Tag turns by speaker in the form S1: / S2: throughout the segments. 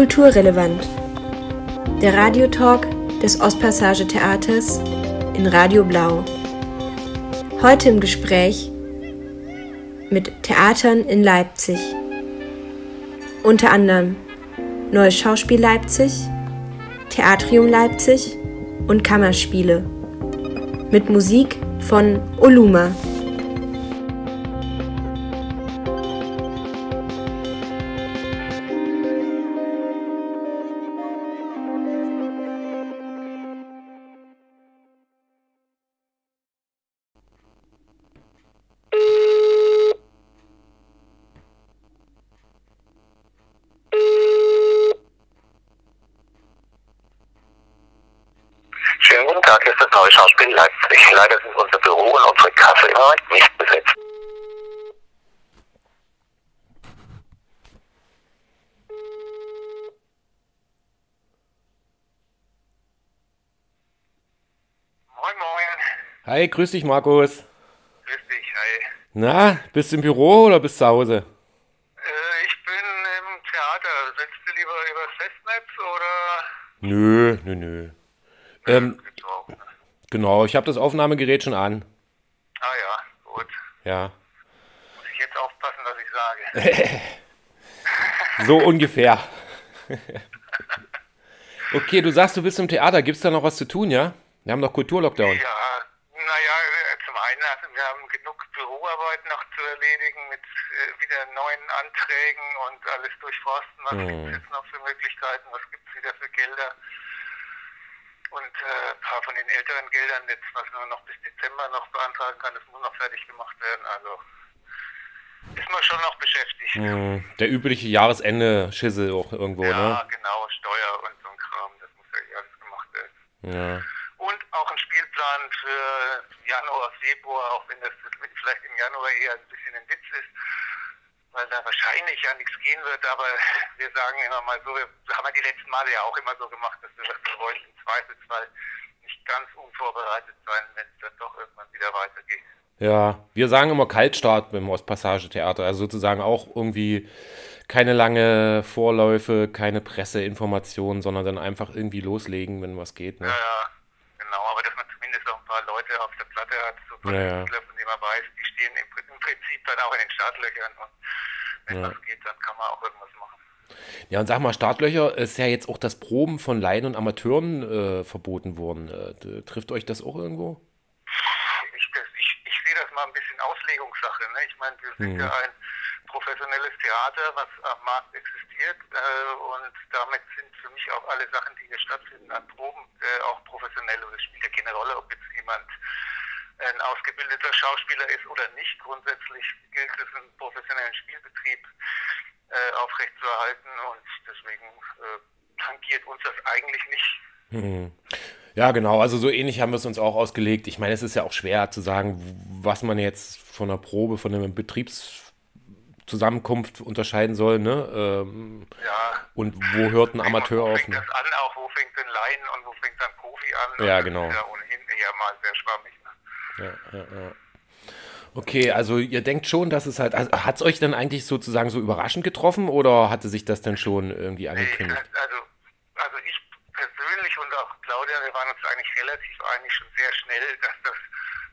S1: Kulturrelevant. Der Radiotalk des Ostpassage Theaters in Radio Blau. Heute im Gespräch mit Theatern in Leipzig. Unter anderem Neues Schauspiel Leipzig, Theatrium Leipzig und Kammerspiele. Mit Musik von Oluma.
S2: Moment nicht besetzt. Moin, moin.
S3: Hi, grüß dich, Markus.
S2: Grüß dich, hi.
S3: Na, bist du im Büro oder bist du zu Hause?
S2: Äh, ich bin im Theater. Sitzt du lieber übers Festnetz oder?
S3: Nö, nö, nö. Ähm, genau, ich habe das Aufnahmegerät schon an.
S2: Ja. Muss ich jetzt aufpassen, was ich sage.
S3: So ungefähr. okay, du sagst, du bist im Theater. Gibt's da noch was zu tun, ja? Wir haben doch Kulturlockdown.
S2: Ja, naja, zum einen also wir haben genug Büroarbeit noch zu erledigen mit äh, wieder neuen Anträgen und alles durchforsten. Was
S3: Hm.
S2: gibt es jetzt noch für Möglichkeiten? Was gibt es wieder für Gelder? Und äh, ein paar von den älteren Geldern, jetzt, was man noch bis Dezember noch beantragen kann, das muss noch fertig gemacht werden. Also ist man schon noch beschäftigt.
S3: Hm, Der übliche Jahresende-Schissel auch irgendwo,
S2: Ja,
S3: ne?
S2: genau, Steuer und so ein Kram, das muss ja eh alles gemacht werden.
S3: Ja.
S2: Und auch ein Spielplan für Januar, Februar, auch wenn das vielleicht im Januar eher ein bisschen ein Witz ist, weil da wahrscheinlich ja nichts gehen wird. Aber wir sagen immer mal so, wir haben ja die letzten Male ja auch immer so gemacht, dass wir das wollen im Zweifelsfall nicht ganz unvorbereitet sein, wenn es dann doch irgendwann wieder weitergeht.
S3: Ja, wir sagen immer Kaltstart beim Ostpassage-Theater. Also sozusagen auch irgendwie keine lange Vorläufe, keine Presseinformationen, sondern dann einfach irgendwie loslegen, wenn was geht, ne?
S2: Ja, ja, genau, aber dass man zumindest auch ein paar Leute auf der Platte hat, so
S3: Ja,
S2: den
S3: ja.
S2: Künstlern, von denen man weiß, die stehen im, im Prinzip dann auch in den Startlöchern und wenn
S3: Ja.
S2: was geht, dann kann man auch irgendwas machen.
S3: Ja, und sag mal, Startlöcher ist ja jetzt auch das Proben von Laien und Amateuren äh, verboten worden. Äh, trifft euch das auch irgendwo?
S2: Ich, das, ich, ich sehe das mal ein bisschen Auslegungssache. Ne? Ich meine, wir sind
S3: Mhm.
S2: ja ein professionelles Theater, was am Markt existiert äh, und damit sind für mich auch alle Sachen, die hier stattfinden an Proben, äh, auch professionell und es spielt ja keine Rolle, ob jetzt jemand ein ausgebildeter Schauspieler ist oder nicht. Grundsätzlich gilt es, einen professionellen Spielbetrieb äh, aufrechtzuerhalten und deswegen äh, tangiert uns das eigentlich nicht.
S3: Mhm. Ja, genau. Also so ähnlich haben wir es uns auch ausgelegt. Ich meine, es ist ja auch schwer zu sagen, was man jetzt von einer Probe, von einer Betriebszusammenkunft unterscheiden soll, ne? Ähm,
S2: Ja,
S3: und wo hört ein Amateur
S2: wo
S3: auf?
S2: fängt
S3: Ne?
S2: das an, auch wo fängt ein Laien und wo fängt ein Profi an?
S3: Ja, genau.
S2: Das ist ja ohnehin eher mal sehr schwammig.
S3: Ja, ja, ja. Okay, also ihr denkt schon, dass es halt. Also hat es euch dann eigentlich sozusagen so überraschend getroffen oder hatte sich das dann schon irgendwie
S2: Nee,
S3: angekündigt?
S2: also, also ich persönlich und auch Claudia, wir waren uns eigentlich relativ einig schon sehr schnell, dass das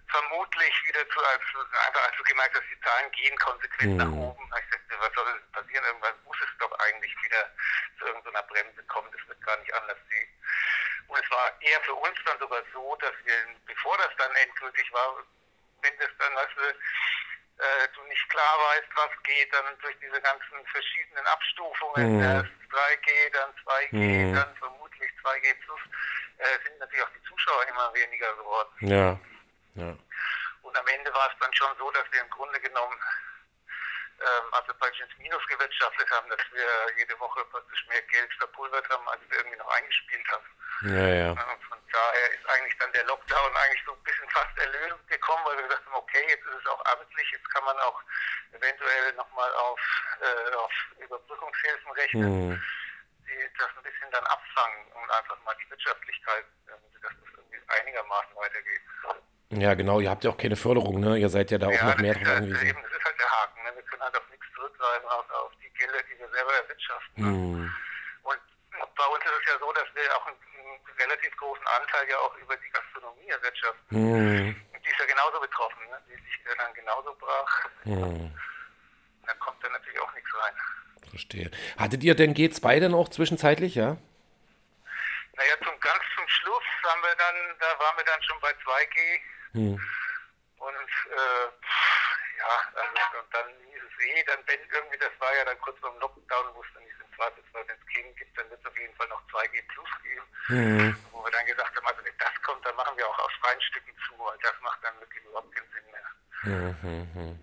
S2: vermutlich wieder zu, als, einfach als du gemerkt hast, die Zahlen gehen konsequent
S3: Hm.
S2: nach oben. Ich dachte, was soll denn passieren? Irgendwann muss es doch eigentlich wieder zu irgendeiner Bremse kommen. Das wird gar nicht anders sehen. Und es war eher für uns dann sogar so, dass wir, bevor das dann endgültig war, wenn das dann, weißt du, äh, du nicht klar weißt, was geht, dann durch diese ganzen verschiedenen Abstufungen,
S3: Mhm.
S2: erst 3G, dann 2G,
S3: Mhm.
S2: dann vermutlich 2G plus, äh, sind natürlich auch die Zuschauer immer weniger geworden.
S3: Ja, ja.
S2: Und am Ende war es dann schon so, dass wir im Grunde genommen ähm, also praktisch ins Minus gewirtschaftet haben, dass wir jede Woche praktisch mehr Geld verpulvert haben, als wir irgendwie noch eingespielt haben.
S3: Ja, ja.
S2: Und von daher ist eigentlich dann der Lockdown eigentlich so ein bisschen fast erlösend gekommen, weil wir gesagt haben, okay, jetzt ist es auch amtlich, jetzt kann man auch eventuell nochmal auf, äh, auf Überbrückungshilfen rechnen,
S3: Hm.
S2: die das ein bisschen dann abfangen und einfach mal die Wirtschaftlichkeit, ähm, dass das irgendwie einigermaßen weitergeht.
S3: Ja, genau, ihr habt ja auch keine Förderung, ne? Ihr seid ja da auch noch mehr
S2: ist halt,
S3: angewiesen.
S2: eben, das ist halt der Haken. Ne? Wir können halt auf nichts zurückgreifen, außer auf die Gelder, die wir selber erwirtschaften.
S3: Hm.
S2: Und einen, einen, relativ großen Anteil ja auch über die Gastronomieerwirtschaft. Mhm. Die ist ja genauso betroffen, ne? die liegt ja dann genauso brach. Mhm. Da kommt dann natürlich auch nichts rein.
S3: Verstehe. Hattet ihr denn G2 denn auch zwischenzeitlich, ja?
S2: Naja, zum ganz zum Schluss haben wir dann, da waren wir dann schon bei 2G. Hm. Und äh, ja, also und dann hieß es eh, dann wenn irgendwie, das war ja dann kurz vor dem Lockdown, wo es dann nicht im Zweifelsfall, wenn es King gibt, dann wird es auf jeden Fall noch 2G Plus geben. Hm. Wo wir dann gesagt haben, also wenn das kommt, dann machen wir auch aus freien Stücken zu, weil das macht dann wirklich überhaupt keinen Sinn mehr. Hm, hm, hm.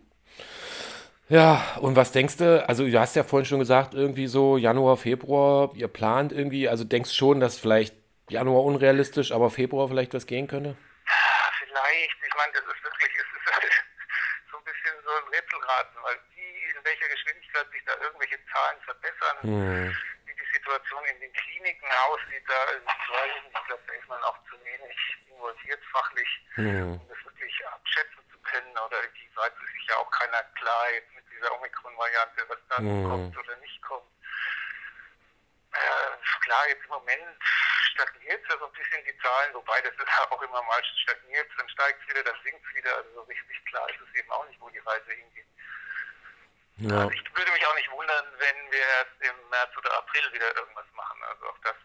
S3: Ja, und was denkst du? Also, du hast ja vorhin schon gesagt, irgendwie so Januar, Februar, ihr plant irgendwie, also denkst schon, dass vielleicht Januar unrealistisch, aber Februar vielleicht was gehen könnte?
S2: Vielleicht, ich meine, das ist wirklich, es ist halt so ein bisschen so ein Rätselraten, weil wie, in welcher Geschwindigkeit sich da irgendwelche Zahlen verbessern, hm. wie die Situation in den Kliniken aussieht, da ich glaube, da ist man auch zu wenig involviert fachlich, hm. um das wirklich abschätzen zu können oder wie weit es sich ja auch keiner klar jetzt mit dieser Omikron-Variante, was dann mhm. kommt oder nicht kommt. Äh, klar, jetzt im Moment stagniert es ja so ein bisschen die Zahlen, wobei das ist auch immer mal stagniert, dann steigt es wieder, dann sinkt es wieder. Also so richtig klar ist es eben auch nicht, wo die Reise hingeht. Ja. Also ich würde mich auch nicht wundern, wenn wir erst im März oder April wieder irgendwas machen. Also auch das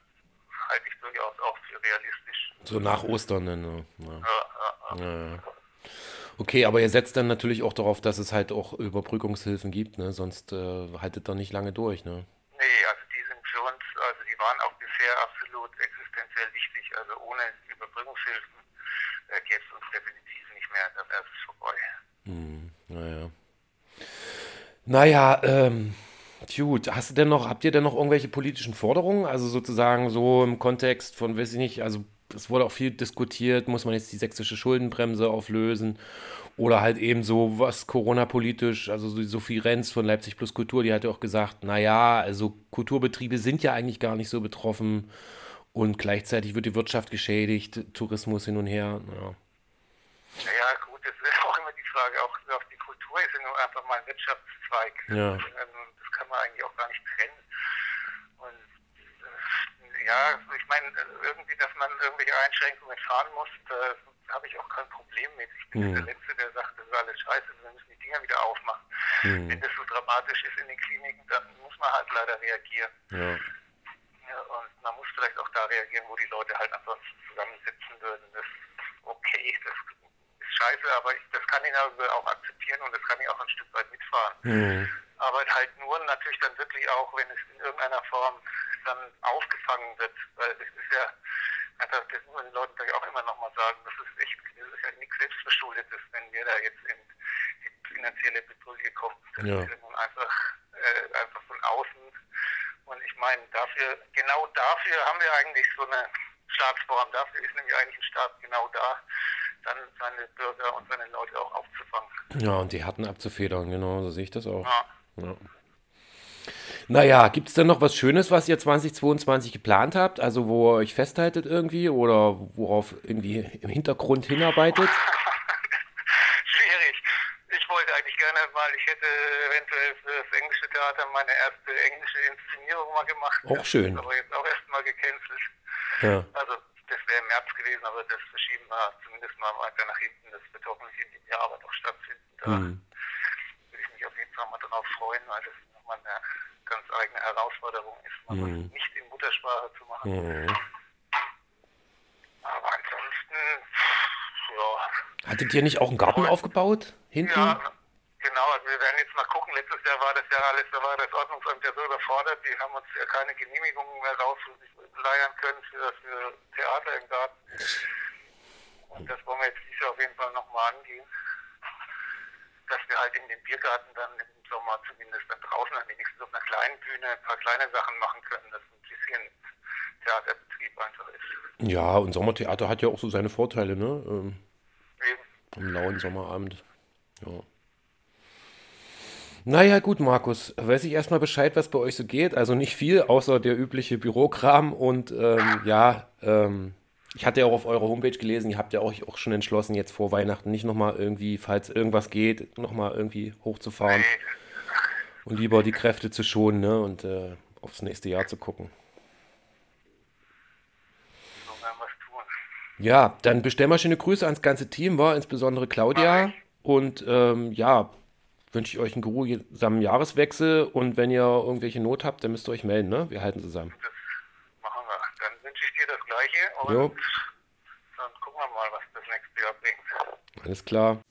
S2: halte ich durchaus auch für realistisch.
S3: So nach Ostern dann. Ne? Ja. Ja, ja, ja. Okay, aber ihr setzt dann natürlich auch darauf, dass es halt auch Überbrückungshilfen gibt, ne? sonst äh, haltet ihr nicht lange durch. Ne?
S2: Nee, also die sind für uns, also die waren auch bisher absolut existenziell wichtig. Also ohne Überbrückungshilfen äh, gäbe es uns definitiv nicht mehr, dann wäre es vorbei. Hm,
S3: naja. Naja, ähm, gut, hast du denn noch, habt ihr denn noch irgendwelche politischen Forderungen? Also sozusagen so im Kontext von, weiß ich nicht, also es wurde auch viel diskutiert, muss man jetzt die sächsische Schuldenbremse auflösen oder halt eben so was Corona-politisch, also Sophie Renz von Leipzig Plus Kultur, die hat ja auch gesagt, naja, also Kulturbetriebe sind ja eigentlich gar nicht so betroffen und gleichzeitig wird die Wirtschaft geschädigt, Tourismus hin und her.
S2: Ja, ja gut, das ist auch immer die Frage, auch, die Kultur ist ja nur einfach mal ein Wirtschaftszweig. Ja. Ähm, das kann man eigentlich auch gar nicht trennen ja, ich meine, irgendwie, dass man irgendwelche Einschränkungen fahren muss, da habe ich auch kein Problem mit. Ich bin mhm. der Letzte, der sagt, das ist alles scheiße, wir müssen die Dinger wieder aufmachen. Mhm. Wenn das so dramatisch ist in den Kliniken, dann muss man halt leider reagieren. Ja. ja. und man muss vielleicht auch da reagieren, wo die Leute halt ansonsten zusammensitzen würden. Das ist okay, das ist scheiße, aber ich, das kann ich auch akzeptieren und das kann ich auch ein Stück weit mitfahren. Mhm. Aber halt nur natürlich dann wirklich auch, wenn es in irgendeiner Form dann aufgefangen wird. Weil es ist ja, einfach, das muss man den Leuten auch immer nochmal sagen, das ist echt, das ist ja nichts Selbstverschuldetes, wenn wir da jetzt in die finanzielle Bredouille kommen. Das ja. ist nun einfach, äh, einfach von außen. Und ich meine, dafür, genau dafür haben wir eigentlich so eine Staatsform. Dafür ist nämlich eigentlich ein Staat genau da, dann seine Bürger und seine Leute auch aufzufangen.
S3: Ja, und die hatten abzufedern, genau, so sehe ich das auch. Ja. ja. Naja, gibt es denn noch was Schönes, was ihr 2022 geplant habt? Also wo ihr euch festhaltet irgendwie oder worauf irgendwie im Hintergrund hinarbeitet?
S2: Schwierig. Ich wollte eigentlich gerne mal, ich hätte eventuell für das englische Theater meine erste englische Inszenierung mal gemacht.
S3: Auch schön.
S2: Aber jetzt auch erstmal gecancelt. Ja. Also das wäre im März gewesen, aber das verschieben wir zumindest mal weiter nach hinten. Das wird hoffentlich in diesem Jahr aber doch stattfinden. Da mhm. würde ich mich auf jeden Fall mal darauf freuen, weil das nochmal eine ganz eigene Herausforderung ist, mal mhm. nicht in Muttersprache zu machen. Mhm. Aber ansonsten,
S3: ja. Hattet ihr nicht auch einen Garten ja. aufgebaut hinten?
S2: Ja, genau. Also wir werden jetzt mal gucken. Letztes Jahr war das ja alles, da war das Ordnungsamt ja so überfordert. Die haben uns ja keine Genehmigungen mehr rausleiern können für, für Theater im Garten. Und das wollen wir jetzt dieses Jahr auf jeden Fall nochmal angehen. Dass wir halt in den Biergarten dann im Sommer zumindest dann draußen wenigstens auf einer kleinen Bühne ein paar kleine Sachen machen können, dass ein bisschen Theaterbetrieb einfach ist.
S3: Ja, und Sommertheater hat ja auch so seine Vorteile, ne? Ähm, Am lauen Sommerabend. Ja. Naja, gut, Markus, weiß ich erstmal Bescheid, was bei euch so geht. Also nicht viel, außer der übliche Bürokram und ähm, ja, ähm, ich hatte ja auch auf eurer Homepage gelesen, ihr habt ja euch auch schon entschlossen, jetzt vor Weihnachten nicht nochmal irgendwie, falls irgendwas geht, nochmal irgendwie hochzufahren. Nee und lieber die Kräfte zu schonen ne? und äh, aufs nächste Jahr zu gucken. Ja, dann bestell mal schöne Grüße ans ganze Team, war insbesondere Claudia. Und ähm, ja, wünsche ich euch einen geruhsamen Jahreswechsel. Und wenn ihr irgendwelche Not habt, dann müsst ihr euch melden, ne? Wir halten zusammen.
S2: Das machen wir. Dann wünsche ich dir das Gleiche und
S3: Jo.
S2: dann gucken wir mal, was das nächste Jahr bringt.
S3: Alles klar.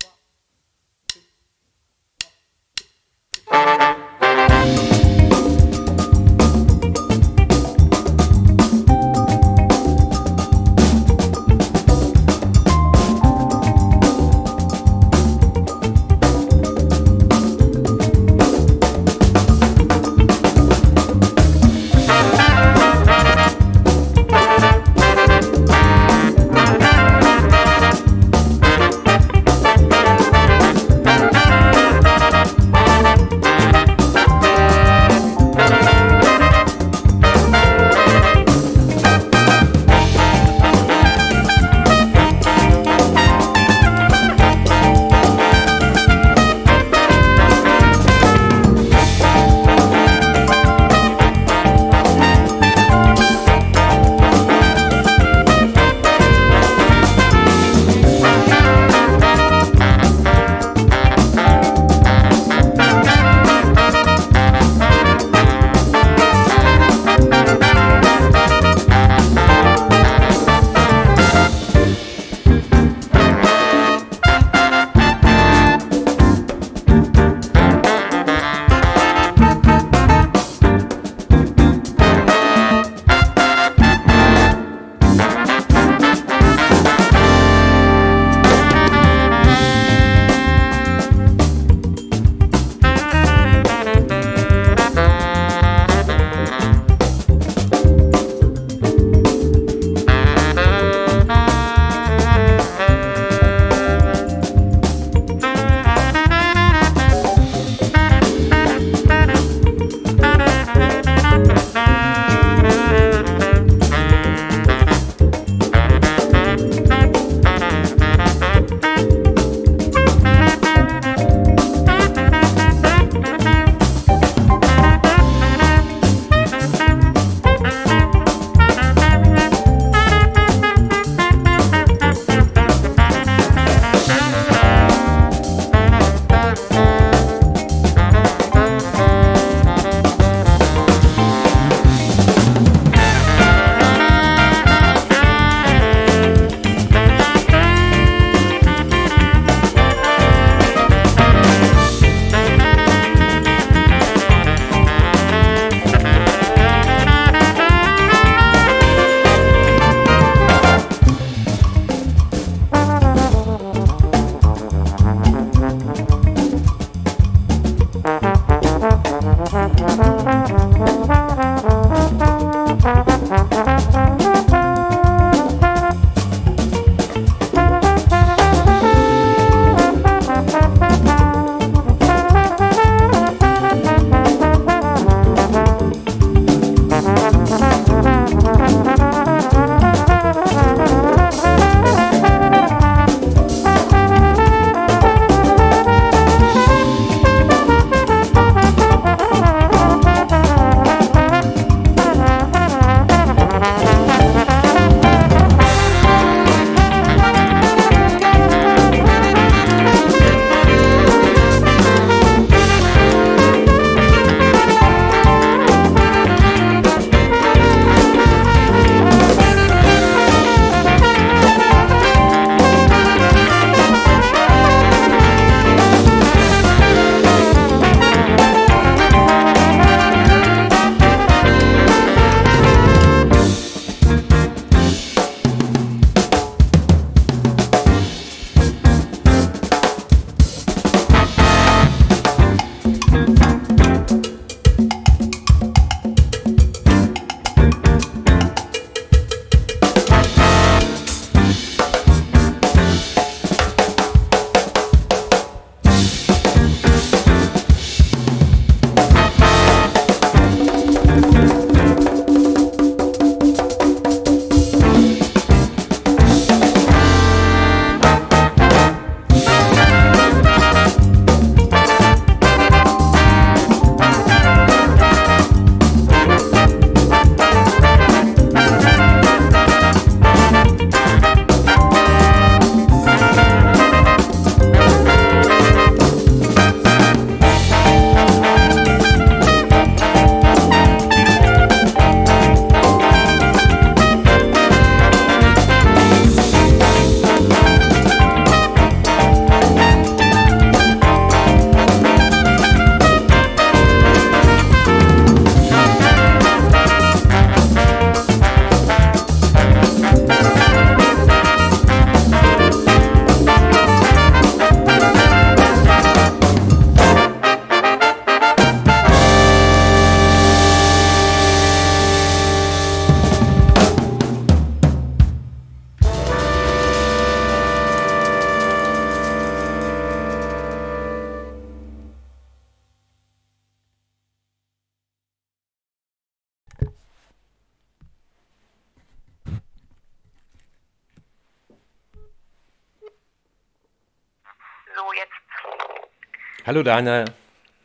S3: Hallo Daniel.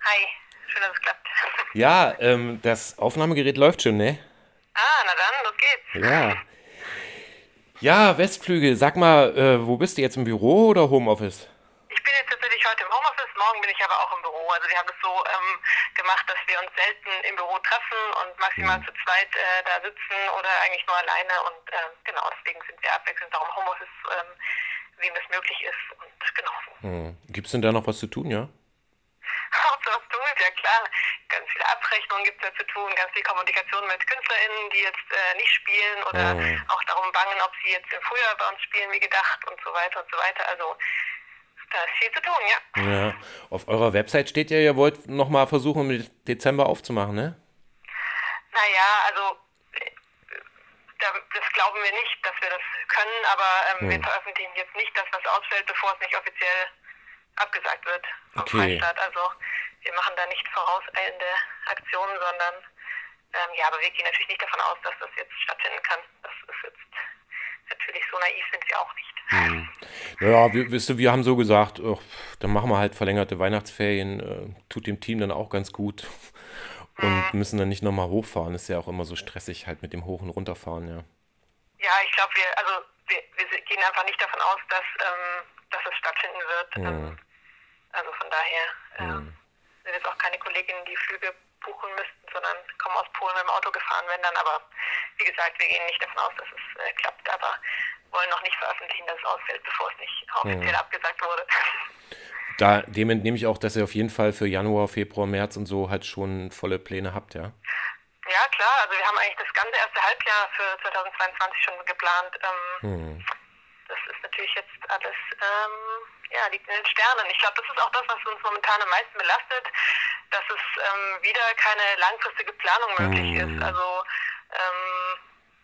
S4: Hi, schön, dass es klappt.
S3: Ja, ähm, das Aufnahmegerät läuft schon, ne?
S4: Ah, na dann, los geht's.
S3: Ja. Ja, Westflügel, sag mal, äh, wo bist du jetzt im Büro oder Homeoffice?
S4: Ich bin jetzt tatsächlich heute im Homeoffice, morgen bin ich aber auch im Büro. Also wir haben es so ähm, gemacht, dass wir uns selten im Büro treffen und maximal
S3: Mhm.
S4: zu zweit äh, da sitzen oder eigentlich nur alleine. Und ähm, genau, deswegen sind wir abwechselnd auch im Homeoffice, ähm, wem das möglich ist. Und genau.
S3: Hm. Gibt's denn da noch was zu tun, ja?
S4: Hauptsache was tun, ja klar. Ganz viele Abrechnungen gibt es da zu tun, ganz viel Kommunikation mit KünstlerInnen, die jetzt äh, nicht spielen oder
S3: Mhm.
S4: auch darum bangen, ob sie jetzt im Frühjahr bei uns spielen wie gedacht und so weiter und so weiter. Also da ist viel zu tun, ja.
S3: Ja. Auf eurer Website steht ja, ihr wollt nochmal versuchen, im Dezember aufzumachen, ne?
S4: Naja, also äh, da, das glauben wir nicht, dass wir das können, aber ähm, wir
S3: Hm.
S4: veröffentlichen jetzt nicht das, was ausfällt, bevor es nicht offiziell abgesagt wird vom
S3: Okay.
S4: Freistaat. Also wir machen da nicht vorauseilende Aktionen, sondern ähm, ja, aber wir gehen natürlich nicht davon aus, dass das jetzt stattfinden kann. Das ist jetzt natürlich so naiv sind wir auch nicht.
S3: Hm. Ja, wir, wisst ihr, wir haben so gesagt, ach, dann machen wir halt verlängerte Weihnachtsferien, äh, tut dem Team dann auch ganz gut und müssen dann nicht nochmal hochfahren. Ist ja auch immer so stressig halt mit dem Hoch- und Runterfahren, ja.
S4: Ja, ich glaube, wir, also wir, wir gehen einfach nicht davon aus, dass, ähm, dass es stattfinden wird. Ähm, also von daher äh, sind jetzt auch keine Kolleginnen, die Flüge buchen müssten, sondern kommen aus Polen mit dem Auto gefahren, wenn dann. Aber wie gesagt, wir gehen nicht davon aus, dass es äh, klappt, aber wollen noch nicht veröffentlichen, dass es ausfällt, bevor es nicht offiziell abgesagt wurde.
S3: Da, dem entnehme ich auch, dass ihr auf jeden Fall für Januar, Februar, März und so halt schon volle Pläne habt, ja.
S4: Ja, klar. Also wir haben eigentlich das ganze erste Halbjahr für 2022 schon geplant. Ähm,
S3: Hm.
S4: Das ist natürlich jetzt alles, ähm, ja, liegt in den Sternen. Ich glaube, das ist auch das, was uns momentan am meisten belastet, dass es ähm, wieder keine langfristige Planung möglich
S3: Hm.
S4: ist. Also, ähm,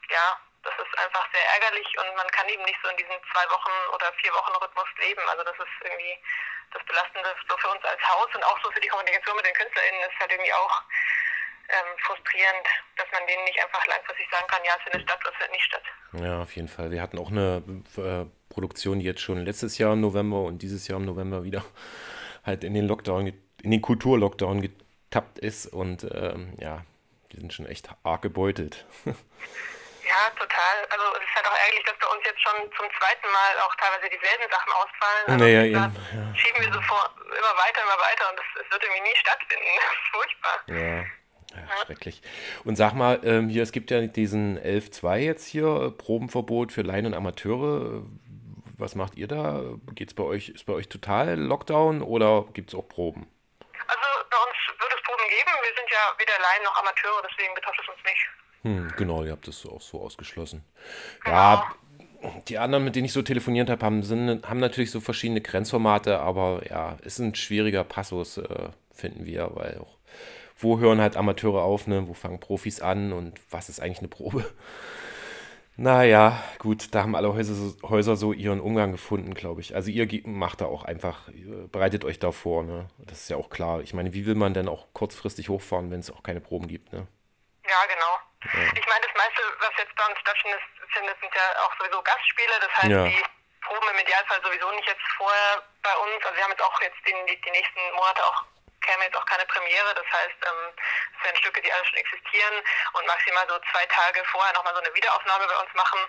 S4: ja, das ist einfach sehr ärgerlich und man kann eben nicht so in diesem zwei Wochen oder vier Wochen Rhythmus leben. Also das ist irgendwie das Belastende so für uns als Haus und auch so für die Kommunikation mit den KünstlerInnen ist halt irgendwie auch ähm, frustrierend, dass man denen nicht einfach langfristig sagen kann, ja, es findet statt oder es findet nicht statt.
S3: Ja, auf jeden Fall. Wir hatten auch eine äh, Produktion, die jetzt schon letztes Jahr im November und dieses Jahr im November wieder halt in den Lockdown, in den Kulturlockdown getappt ist und ähm, ja, die sind schon echt arg gebeutelt.
S4: Ja, total. Also es ist halt auch ärgerlich, dass bei uns jetzt schon zum zweiten Mal auch teilweise dieselben Sachen ausfallen. Also
S3: Naja, eben,
S4: Schieben wir so vor, immer weiter, immer weiter und es, es wird irgendwie nie stattfinden. Das ist furchtbar.
S3: Ja, ja, schrecklich. Und sag mal, ähm, hier, es gibt ja diesen 11.2 jetzt hier, äh, Probenverbot für Laien und Amateure. Was macht ihr da? Geht's bei euch, ist bei euch total Lockdown oder gibt es auch Proben?
S4: Also bei uns wird es Proben geben. Wir sind ja weder Laien noch Amateure, deswegen betrifft es uns nicht.
S3: Hm, genau, ihr habt das auch so ausgeschlossen.
S4: Genau.
S3: Ja, die anderen, mit denen ich so telefoniert habe, haben, sind, haben natürlich so verschiedene Grenzformate, aber ja, ist ein schwieriger Passus, äh, finden wir, weil auch, wo hören halt Amateure auf, ne? Wo fangen Profis an und was ist eigentlich eine Probe? Naja, gut, da haben alle Häuser, so- Häuser so ihren Umgang gefunden, glaube ich. Also ihr macht da auch einfach, bereitet euch da vor, ne? Das ist ja auch klar. Ich meine, wie will man denn auch kurzfristig hochfahren, wenn es auch keine Proben gibt, ne?
S4: Ja, genau. Ich meine, das meiste, was jetzt bei uns stattfindet, findet, sind ja auch sowieso Gastspiele. Das heißt,
S3: Ja.
S4: die proben im Idealfall sowieso nicht jetzt vorher bei uns. Also wir haben jetzt auch jetzt die, die, die nächsten Monate auch käme jetzt auch keine Premiere. Das heißt, ähm, es werden Stücke, die alle schon existieren und maximal so zwei Tage vorher nochmal so eine Wiederaufnahme bei uns machen.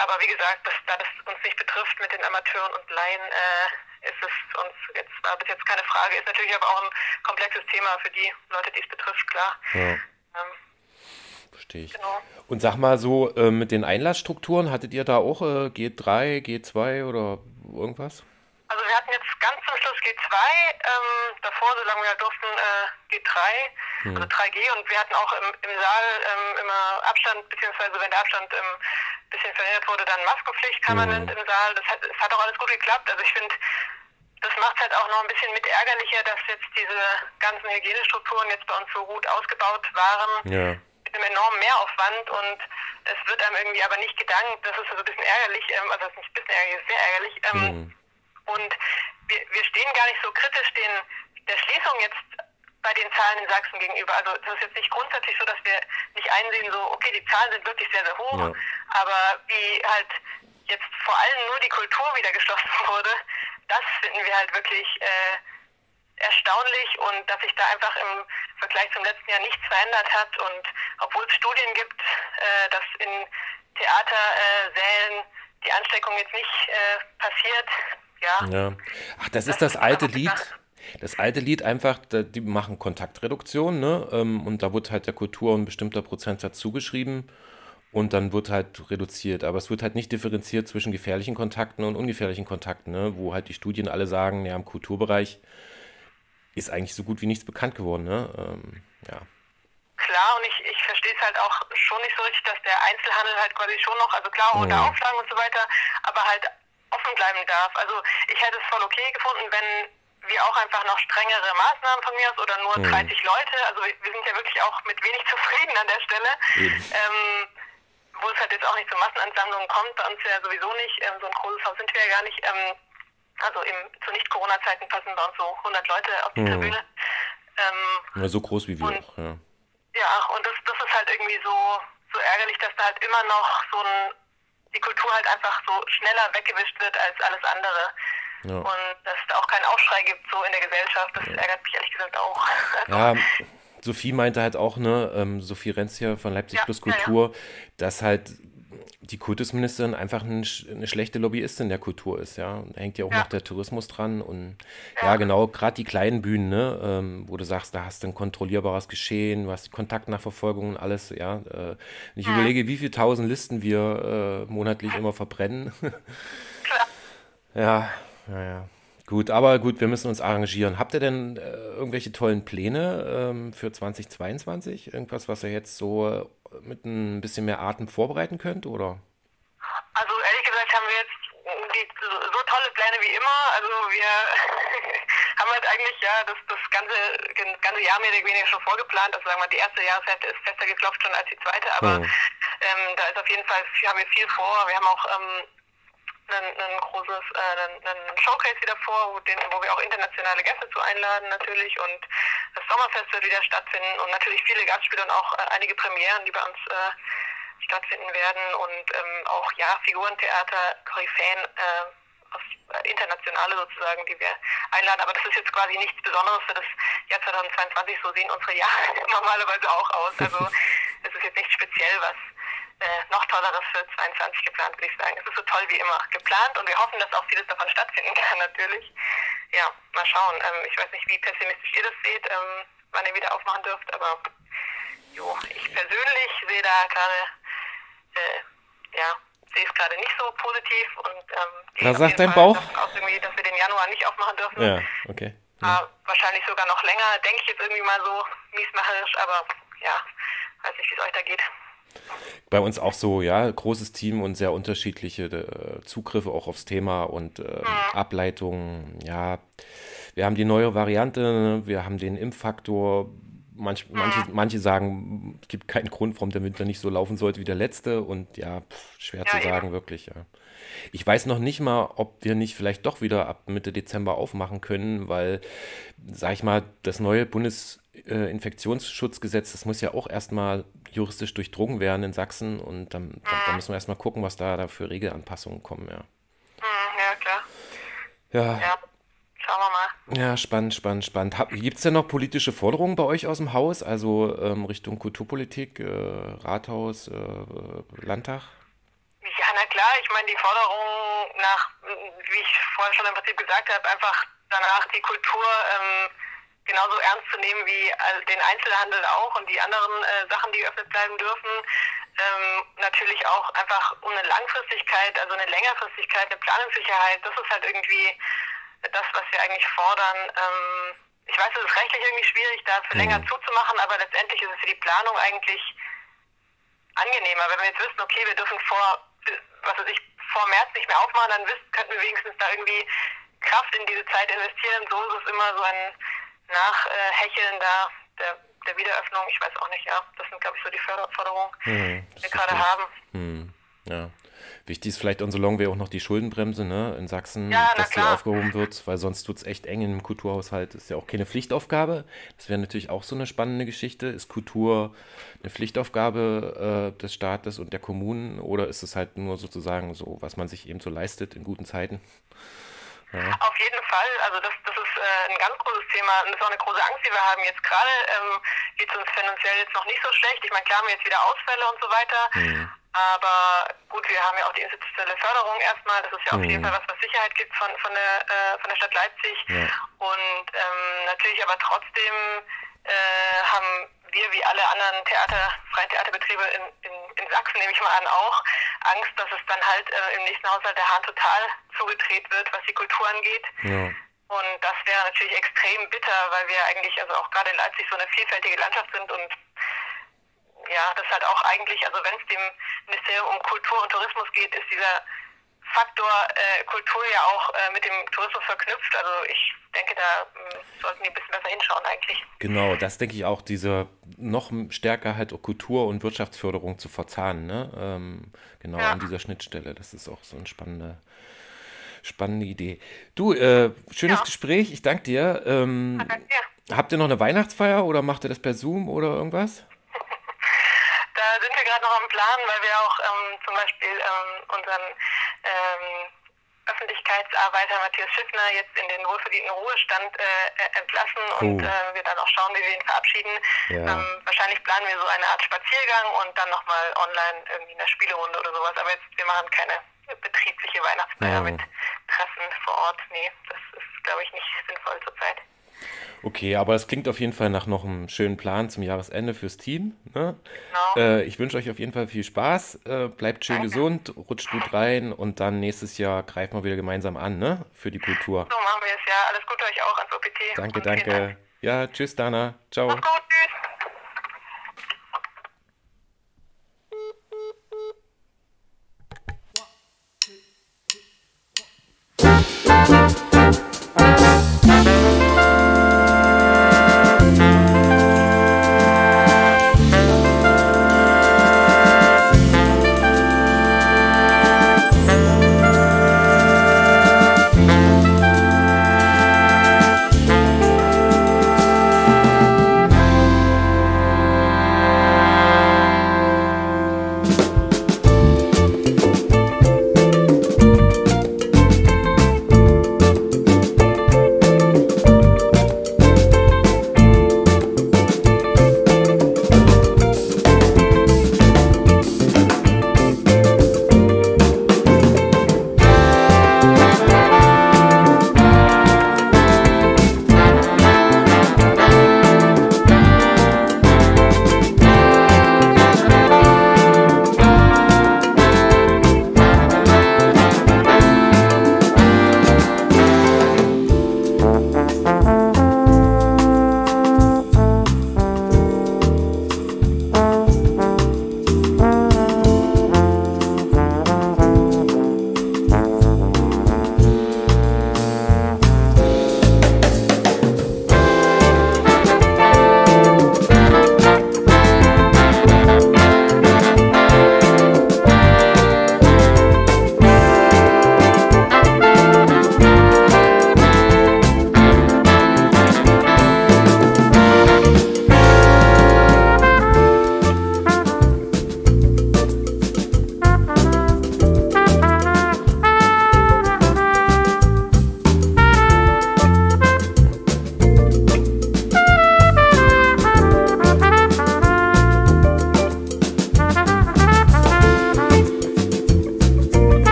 S4: Aber wie gesagt, das, da das uns nicht betrifft mit den Amateuren und Laien, äh, ist es uns jetzt, war bis jetzt keine Frage. Ist natürlich aber auch ein komplexes Thema für die Leute, die es betrifft, klar.
S3: Ja.
S4: Ähm,
S3: Verstehe ich.
S4: Genau.
S3: Und sag mal so, äh, mit den Einlassstrukturen, hattet ihr da auch äh, G3, G2 oder irgendwas?
S4: Also wir hatten jetzt ganz zum Schluss G2, ähm, davor, solange wir durften, äh, G3, also 3G und wir hatten auch im, im Saal ähm, immer Abstand, beziehungsweise wenn der Abstand ein ähm, bisschen verhindert wurde, dann Maskenpflicht permanent im Saal. Das hat, es hat auch alles gut geklappt. Also ich finde, das macht halt auch noch ein bisschen mit ärgerlicher, dass jetzt diese ganzen Hygienestrukturen jetzt bei uns so gut ausgebaut waren
S3: Ja.
S4: mit einem enormen Mehraufwand und es wird einem irgendwie aber nicht gedankt. Das ist also ein bisschen ärgerlich, ähm, also das ist nicht ein bisschen ärgerlich, das ist sehr ärgerlich. Ähm,
S3: Hm.
S4: Und wir, wir stehen gar nicht so kritisch den, der Schließung jetzt bei den Zahlen in Sachsen gegenüber. Also das ist jetzt nicht grundsätzlich so, dass wir nicht einsehen, so, okay, die Zahlen sind wirklich sehr, sehr hoch,
S3: Ja.
S4: aber wie halt jetzt vor allem nur die Kultur wieder geschlossen wurde, das finden wir halt wirklich äh, erstaunlich und dass sich da einfach im Vergleich zum letzten Jahr nichts verändert hat und obwohl es Studien gibt, äh, dass in Theatersälen die Ansteckung jetzt nicht äh, passiert, ja.
S3: ja. Ach, das, das ist das alte Lied. Das alte Lied einfach, die machen Kontaktreduktion, ne? Ähm, und da wird halt der Kultur ein bestimmter Prozentsatz zugeschrieben und dann wird halt reduziert. Aber es wird halt nicht differenziert zwischen gefährlichen Kontakten und ungefährlichen Kontakten, ne? wo halt die Studien alle sagen, ja, im Kulturbereich ist eigentlich so gut wie nichts bekannt geworden. Ne? Ähm, ja.
S4: Klar, und ich, ich verstehe es halt auch schon nicht so richtig, dass der Einzelhandel halt quasi schon noch, also klar, unter mhm. Auflagen und so weiter, aber halt offen bleiben darf. Also ich hätte es voll okay gefunden, wenn wir auch einfach noch strengere Maßnahmen von mir aus oder nur mhm. 30 Leute. Also wir, sind ja wirklich auch mit wenig zufrieden an der Stelle. Ähm, wo es halt jetzt auch nicht zu Massenansammlungen kommt, bei uns ja sowieso nicht. Ähm, so ein großes Haus sind wir ja gar nicht. Ähm, also im, zu Nicht-Corona-Zeiten passen bei uns so 100 Leute auf die mhm. Tribüne.
S3: Ähm, ja, so groß wie wir und, auch, ja.
S4: Ja, und das, das ist halt irgendwie so, so ärgerlich, dass da halt immer noch so ein, die Kultur halt einfach so schneller weggewischt wird als alles andere. Ja. Und dass es da auch keinen Aufschrei gibt so in der Gesellschaft, das ja. ärgert mich ehrlich gesagt auch.
S3: ja, Sophie meinte halt auch, ne, ähm, Sophie Renz hier von Leipzig ja, Plus Kultur, dass halt die Kultusministerin einfach ein, eine schlechte Lobbyistin der Kultur ist, ja. Da hängt ja auch ja. noch der Tourismus dran und ja, ja genau, gerade die kleinen Bühnen, ne, ähm, wo du sagst, da hast du ein kontrollierbares Geschehen, du hast die Kontaktnachverfolgung und alles, ja. Äh, ich ja. überlege, wie viele tausend Listen wir äh, monatlich immer verbrennen. ja, ja, ja. Gut, aber gut, wir müssen uns arrangieren. Habt ihr denn äh, irgendwelche tollen Pläne ähm, für 2022? Irgendwas, was ihr jetzt so äh, mit ein bisschen mehr Atem vorbereiten könnt, oder?
S4: Also ehrlich gesagt haben wir jetzt die, so, so, tolle Pläne wie immer. Also wir haben halt eigentlich ja das, das ganze, das ganze Jahr mehr oder weniger schon vorgeplant. Also sagen wir, die erste Jahreshälfte ist fester geklopft schon als die zweite, aber mhm. ähm, da ist auf jeden Fall haben wir viel vor. Wir haben auch ähm, ein, großes äh, ein, ein Showcase wieder vor, wo, den, wo wir auch internationale Gäste zu einladen natürlich und das Sommerfest wird wieder stattfinden und natürlich viele Gastspiele und auch äh, einige Premieren, die bei uns äh, stattfinden werden und ähm, auch ja Figurentheater, Koryphäen, äh, aus, äh, internationale sozusagen, die wir einladen. Aber das ist jetzt quasi nichts Besonderes für das Jahr 2022. So sehen unsere Jahre normalerweise auch aus. Also es ist jetzt nicht speziell was äh, noch tolleres für 22 geplant, würde ich sagen. Es ist so toll wie immer geplant und wir hoffen, dass auch vieles davon stattfinden kann natürlich. Ja, mal schauen. Ähm, ich weiß nicht, wie pessimistisch ihr das seht, ähm, wann ihr wieder aufmachen dürft, aber jo, ich persönlich sehe da gerade, äh, ja, sehe es gerade nicht so positiv und ähm,
S3: Was sagt dein Bauch?
S4: Aus irgendwie, dass wir den Januar nicht aufmachen dürfen.
S3: Ja, okay.
S4: Ja. wahrscheinlich sogar noch länger, denke ich jetzt irgendwie mal so miesmacherisch, aber ja, weiß nicht, wie es euch da geht.
S3: Bei uns auch so, ja, großes Team und sehr unterschiedliche äh, Zugriffe auch aufs Thema und äh. Ableitungen. Ja, wir haben die neue Variante, ne? wir haben den Impffaktor. Manch, manche, manche sagen, es gibt keinen Grund, warum der Winter nicht so laufen sollte wie der letzte. Und ja, pff, schwer ja, zu sagen, ja. wirklich. Ja. Ich weiß noch nicht mal, ob wir nicht vielleicht doch wieder ab Mitte Dezember aufmachen können, weil, sag ich mal, das neue Bundesinfektionsschutzgesetz, äh, das muss ja auch erstmal juristisch durchdrungen werden in Sachsen und dann, dann, dann müssen wir erstmal gucken, was da, da für Regelanpassungen kommen, ja.
S4: Hm, ja, klar.
S3: Ja.
S4: ja. Schauen wir mal.
S3: Ja, spannend, spannend, spannend. Gibt es denn noch politische Forderungen bei euch aus dem Haus, also ähm, Richtung Kulturpolitik, äh, Rathaus, äh, Landtag?
S4: Ja, na klar, ich meine, die Forderung nach, wie ich vorher schon im Prinzip gesagt habe, einfach danach die Kultur ähm, genauso ernst zu nehmen wie den Einzelhandel auch und die anderen äh, Sachen, die geöffnet bleiben dürfen. Ähm, natürlich auch einfach um eine Langfristigkeit, also eine Längerfristigkeit, eine Planungssicherheit. Das ist halt irgendwie das, was wir eigentlich fordern. Ähm, ich weiß, es ist rechtlich irgendwie schwierig, da für länger mhm. zuzumachen, aber letztendlich ist es für die Planung eigentlich angenehmer. Wenn wir jetzt wissen, okay, wir dürfen vor, was weiß ich, vor März nicht mehr aufmachen, dann wissen, könnten wir wenigstens da irgendwie Kraft in diese Zeit investieren. So ist es immer so ein Nachhecheln da der, der Wiederöffnung. Ich weiß auch nicht, ja. Das sind, glaube ich, so die Forderungen, hm, die wir gerade haben.
S3: Hm, ja. Wichtig ist vielleicht on so long wie auch noch die Schuldenbremse ne, in Sachsen, ja, dass die aufgehoben wird, weil sonst tut es echt eng im Kulturhaushalt. Ist ja auch keine Pflichtaufgabe. Das wäre natürlich auch so eine spannende Geschichte. Ist Kultur eine Pflichtaufgabe äh, des Staates und der Kommunen oder ist es halt nur sozusagen so, was man sich eben so leistet in guten Zeiten?
S4: Ja. Auf jeden Fall. Also das, das ist äh, ein ganz großes Thema und das ist auch eine große Angst, die wir haben. Jetzt gerade ähm, geht es uns finanziell jetzt noch nicht so schlecht. Ich meine, klar haben wir jetzt wieder Ausfälle und so weiter. Mhm. Aber gut, wir haben ja auch die institutionelle Förderung erstmal. Das ist ja auf jeden mhm. Fall was, was Sicherheit gibt von, von, der, äh, von der Stadt Leipzig. Ja. Und ähm, natürlich aber trotzdem äh, haben wir wie alle anderen Theater, freien Theaterbetriebe in, in, in, Sachsen, nehme ich mal an, auch Angst, dass es dann halt äh, im nächsten Haushalt der Hahn total zugedreht wird, was die Kultur angeht. Ja. Und das wäre natürlich extrem bitter, weil wir eigentlich, also auch gerade in Leipzig, so eine vielfältige Landschaft sind und ja, das halt auch eigentlich, also wenn es dem Ministerium um Kultur und Tourismus geht, ist dieser Faktor äh, Kultur ja auch äh, mit dem Tourismus verknüpft. Also ich denke, da mh, hm, sollten die ein bisschen besser hinschauen eigentlich.
S3: Genau, das denke ich auch, diese noch stärker halt Kultur- und Wirtschaftsförderung zu verzahnen, ne? Ähm, genau ja. an dieser Schnittstelle. Das ist auch so eine spannende, spannende Idee. Du, äh, schönes ja. Gespräch, ich danke dir. Ähm, danke dir. Habt ihr noch eine Weihnachtsfeier oder macht ihr das per Zoom oder irgendwas?
S4: Da sind wir gerade noch am Plan, weil wir auch ähm, zum Beispiel ähm, unseren ähm, Öffentlichkeitsarbeiter Matthias Schiffner jetzt in den wohlverdienten Ruhestand äh, entlassen oh. und äh, wir dann auch schauen, wie wir ihn verabschieden. Ja. Ähm, wahrscheinlich planen wir so eine Art Spaziergang und dann nochmal online irgendwie eine Spielerunde oder sowas. Aber jetzt, wir machen keine betriebliche Weihnachtsfeier oh. mit Treffen vor Ort. Nee, das ist, glaube ich, nicht sinnvoll zurzeit.
S3: Okay, aber es klingt auf jeden Fall nach noch einem schönen Plan zum Jahresende fürs Team. Ne? Genau. Äh, ich wünsche euch auf jeden Fall viel Spaß. Äh, bleibt schön Danke. gesund, rutscht gut rein und dann nächstes Jahr greifen wir wieder gemeinsam an, ne? Für die Kultur.
S4: So machen wir es, ja. Alles Gute euch auch ans OPT.
S3: Danke, danke. Dank. Ja, tschüss, Dana. Ciao. Mach's gut, tschüss.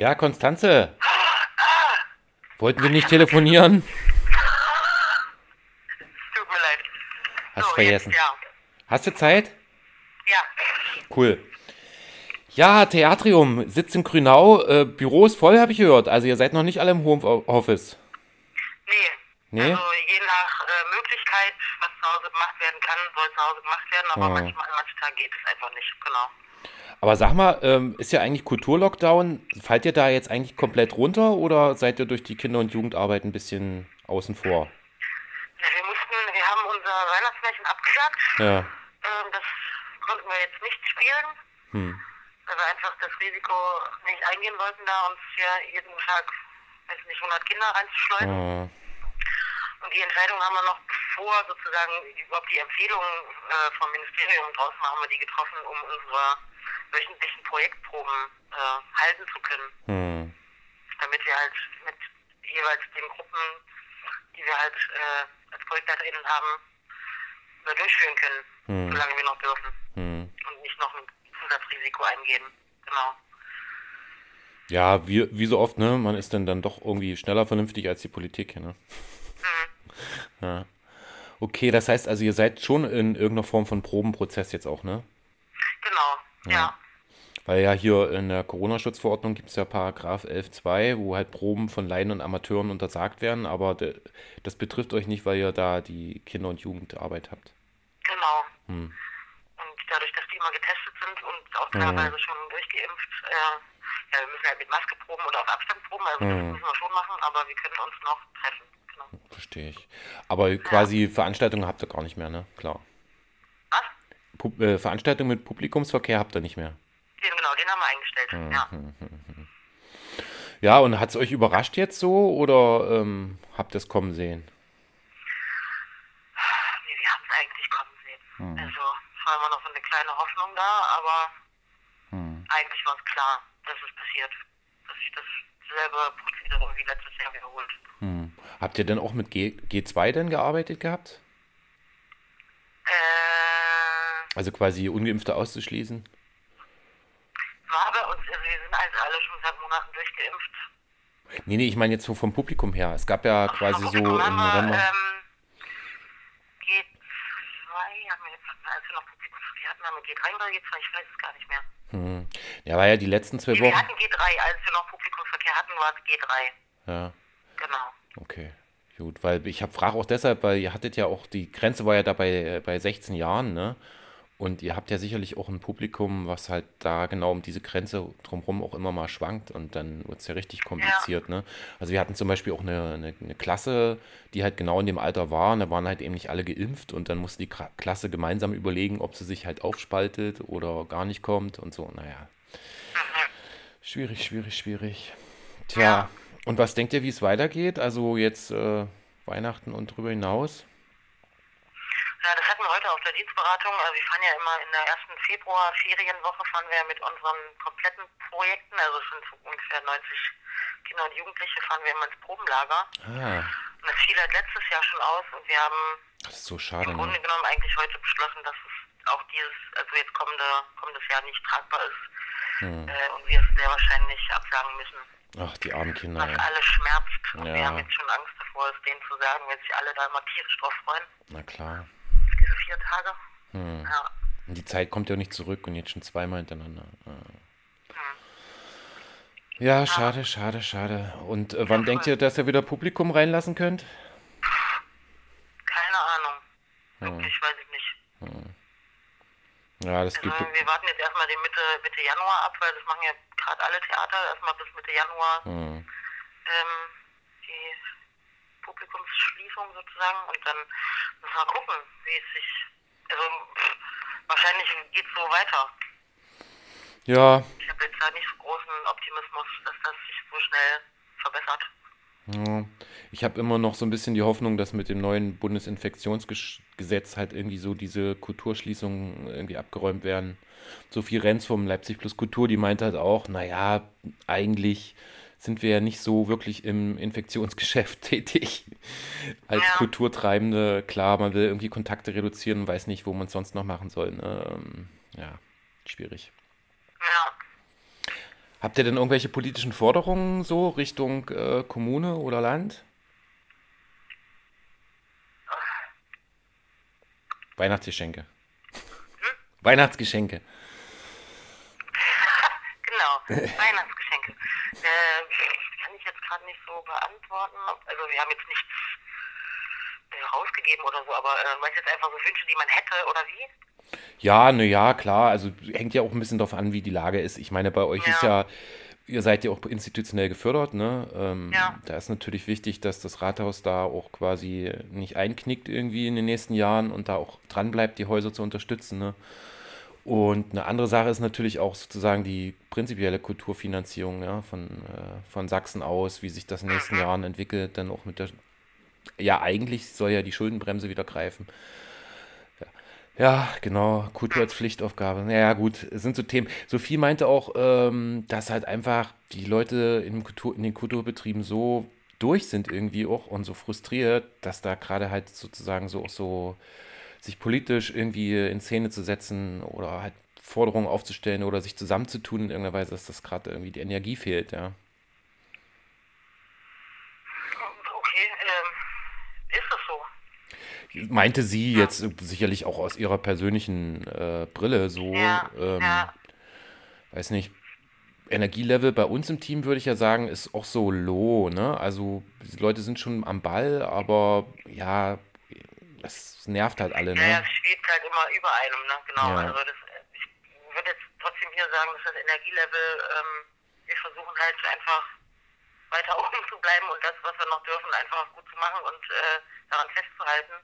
S3: Ja, Konstanze. Wollten wir nicht telefonieren?
S5: Tut mir leid.
S3: Hast
S5: So,
S3: vergessen.
S5: Jetzt, ja.
S3: Hast du Zeit?
S5: ja.
S3: Cool. Ja, Theatrium sitzt in Grünau. Äh, Büro ist voll, habe ich gehört. Also ihr seid noch nicht alle im Homeoffice.
S5: Nee.
S3: Nee?
S5: Also je nach äh, Möglichkeit, was zu Hause gemacht werden kann, soll zu Hause gemacht werden, aber
S3: Ah.
S5: manchmal, Tagen geht es einfach nicht. Genau.
S3: Aber sag mal, ähm, ist ja eigentlich Kulturlockdown. Fallt ihr da jetzt eigentlich komplett runter oder seid ihr durch die Kinder- und Jugendarbeit ein bisschen außen vor?
S5: Ja, wir mussten, wir haben unser Weihnachtsmärchen abgesagt.
S3: Ja.
S5: Ähm, das konnten wir jetzt nicht spielen,
S3: Hm.
S5: weil wir einfach das Risiko nicht eingehen wollten, da uns hier jeden Tag, weiß nicht, 100 Kinder reinzuschleusen.
S3: Äh,
S5: Und die Entscheidung haben wir noch bevor sozusagen überhaupt die Empfehlungen äh, vom Ministerium draußen haben wir die getroffen, um unsere wöchentlichen Projektproben äh, halten zu können,
S3: hm.
S5: damit wir halt mit jeweils den Gruppen, die wir halt äh, als ProjektleiterInnen haben, durchführen können,
S3: Hm.
S5: solange wir noch dürfen
S3: Hm.
S5: und nicht noch ein Zusatzrisiko eingehen. Genau.
S3: Ja, wie, wie so oft, ne? Man ist dann, dann doch irgendwie schneller vernünftig als die Politik, ne? Ja. Okay, das heißt also, ihr seid schon in irgendeiner Form von Probenprozess jetzt auch, ne?
S5: Genau, ja.
S3: Weil ja hier in der Corona-Schutzverordnung gibt es ja Paragraph 11.2, wo halt Proben von Laien und Amateuren untersagt werden, aber das betrifft euch nicht, weil ihr da die Kinder- und Jugendarbeit habt.
S5: Genau.
S3: Hm.
S5: Und dadurch, dass die immer getestet sind und auch
S3: Mhm.
S5: teilweise schon durchgeimpft, äh, ja, wir müssen halt mit Maske proben oder auf Abstand proben, also
S3: Mhm.
S5: das müssen wir schon machen, aber wir können uns noch treffen.
S3: Verstehe ich. Aber quasi Veranstaltungen habt ihr gar nicht mehr, ne? Klar.
S5: Was?
S3: Pub äh, Veranstaltungen mit Publikumsverkehr habt ihr nicht mehr.
S5: Den, genau, den haben wir eingestellt.
S3: Mhm.
S5: Ja.
S3: Ja, und hat es euch überrascht jetzt so oder ähm, habt ihr es kommen sehen?
S5: Nee, wir haben es eigentlich kommen sehen.
S3: Mhm.
S5: Also es war immer noch so eine kleine Hoffnung da, aber
S3: Hm.
S5: eigentlich war es klar, dass es passiert. Dass sich dasselbe Prozedere wie letztes Jahr wiederholt.
S3: Hm. Habt ihr denn auch mit G G2 denn gearbeitet gehabt?
S5: Äh,
S3: Also quasi Ungeimpfte auszuschließen?
S5: war bei uns, also wir sind also alle schon seit Monaten durchgeimpft.
S3: Nee, nee, ich meine jetzt so vom Publikum her. Es gab ja quasi so
S5: Publikum
S3: im
S5: wir,
S3: November.
S5: Ähm, G2 haben wir jetzt, als wir noch Publikumsverkehr hatten, haben wir G3 oder G2, ich weiß es gar nicht mehr.
S3: Hm. Ja, war ja die letzten zwei
S5: Nee, wir
S3: Wochen.
S5: hatten G3, als wir noch Publikumsverkehr hatten, war es G3.
S3: Ja,
S5: Genau.
S3: okay. Gut, weil ich habe frage auch deshalb, weil ihr hattet ja auch, die Grenze war ja da bei, bei 16 Jahren, ne? Und ihr habt ja sicherlich auch ein Publikum, was halt da genau um diese Grenze drumherum auch immer mal schwankt und dann wird es ja richtig kompliziert, ne? Also wir hatten zum Beispiel auch eine, eine, eine Klasse, die halt genau in dem Alter war und da waren halt eben nicht alle geimpft und dann musste die Klasse gemeinsam überlegen, ob sie sich halt aufspaltet oder gar nicht kommt und so, naja. Schwierig, schwierig, schwierig. Tja, und was denkt ihr, wie es weitergeht? Also jetzt äh, Weihnachten und darüber hinaus?
S5: Ja, das hatten wir heute auf der Dienstberatung. Also wir fahren ja immer in der ersten Februar-Ferienwoche fahren wir mit unseren kompletten Projekten, also es sind so ungefähr 90 Kinder und Jugendliche, fahren wir immer ins Probenlager.
S3: Ah,
S5: Und das fiel halt letztes Jahr schon aus und wir haben
S3: das ist so schade,
S5: im Grunde
S3: ne?
S5: genommen eigentlich heute beschlossen, dass es auch dieses, also jetzt kommende, kommendes Jahr nicht tragbar ist
S3: Hm.
S5: äh, und wir es sehr wahrscheinlich absagen müssen.
S3: Ach, die armen Kinder,
S5: Was
S3: ey.
S5: alle schmerzt. Und
S3: Ja.
S5: wir haben jetzt schon Angst davor, es denen zu sagen, weil sich alle da immer tierisch drauf freuen,
S3: Na klar.
S5: diese vier Tage.
S3: Hm.
S5: Ja.
S3: Und die Zeit kommt ja nicht zurück und jetzt schon zweimal hintereinander. Ah. Ja, schade, schade, schade. Und äh, wann denkt ihr, dass ihr wieder Publikum reinlassen könnt?
S5: Keine Ahnung.
S3: Hm.
S5: Wirklich, weiß ich nicht.
S3: Ja, das
S5: Also
S3: gibt.
S5: wir warten jetzt erstmal den Mitte, Mitte Januar ab, weil das machen ja gerade alle Theater erstmal bis Mitte Januar
S3: Hm.
S5: ähm, die Publikumsschließung sozusagen und dann müssen wir gucken, wie es sich, also pff, wahrscheinlich geht es so weiter.
S3: Ja,
S5: Ich habe jetzt da nicht so großen Optimismus, dass das sich so schnell verbessert.
S3: Ja, ich habe immer noch so ein bisschen die Hoffnung, dass mit dem neuen Bundesinfektionsgesetz halt irgendwie so diese Kulturschließungen irgendwie abgeräumt werden. Sophie Renz vom Leipzig Plus Kultur, die meint halt auch, naja, eigentlich sind wir ja nicht so wirklich im Infektionsgeschäft tätig als
S5: Ja.
S3: Kulturtreibende. Klar, man will irgendwie Kontakte reduzieren und weiß nicht, wo man es sonst noch machen soll. Ne? Ähm, Ja, schwierig. Habt ihr denn irgendwelche politischen Forderungen so Richtung äh, Kommune oder Land? Weihnachtsgeschenke. Hm? Weihnachtsgeschenke.
S5: genau, Weihnachtsgeschenke. Äh, kann ich jetzt gerade nicht so beantworten. Also wir haben jetzt nichts äh, rausgegeben oder so, aber äh, meinst jetzt einfach so Wünsche, die man hätte oder wie?
S3: Ja, na ja, klar. Also hängt ja auch ein bisschen darauf an, wie die Lage ist. Ich meine, bei euch ja. ist ja ihr seid ja auch institutionell gefördert, ne? Ähm, ja. Da ist natürlich wichtig, dass das Rathaus da auch quasi nicht einknickt irgendwie in den nächsten Jahren und da auch dran bleibt, die Häuser zu unterstützen, ne? Und eine andere Sache ist natürlich auch sozusagen die prinzipielle Kulturfinanzierung ja, von, äh, von Sachsen aus, wie sich das in den nächsten mhm. Jahren entwickelt, dann auch mit der, ja eigentlich soll ja die Schuldenbremse wieder greifen. Ja, genau, Kultur als Pflichtaufgabe. Naja, gut, es sind so Themen. Sophie meinte auch, ähm, dass halt einfach die Leute in, Kultur, in den Kulturbetrieben so durch sind irgendwie auch und so frustriert, dass da gerade halt sozusagen so auch so sich politisch irgendwie in Szene zu setzen oder halt Forderungen aufzustellen oder sich zusammenzutun in irgendeiner Weise, dass das gerade irgendwie die Energie fehlt, ja. Meinte sie ja. jetzt sicherlich auch aus ihrer persönlichen äh, Brille so. Ja, ähm, ja. Weiß nicht. Energielevel bei uns im Team würde ich ja sagen, ist auch so low, ne? Also die Leute sind schon am Ball, aber ja, das nervt halt alle, ne?
S5: Ja, es schwebt halt immer über einem, ne? Genau. Also das, ich würde jetzt trotzdem hier sagen, dass das Energielevel, ähm, wir versuchen halt einfach weiter oben zu bleiben und das, was wir noch dürfen, einfach gut zu machen und äh, daran festzuhalten.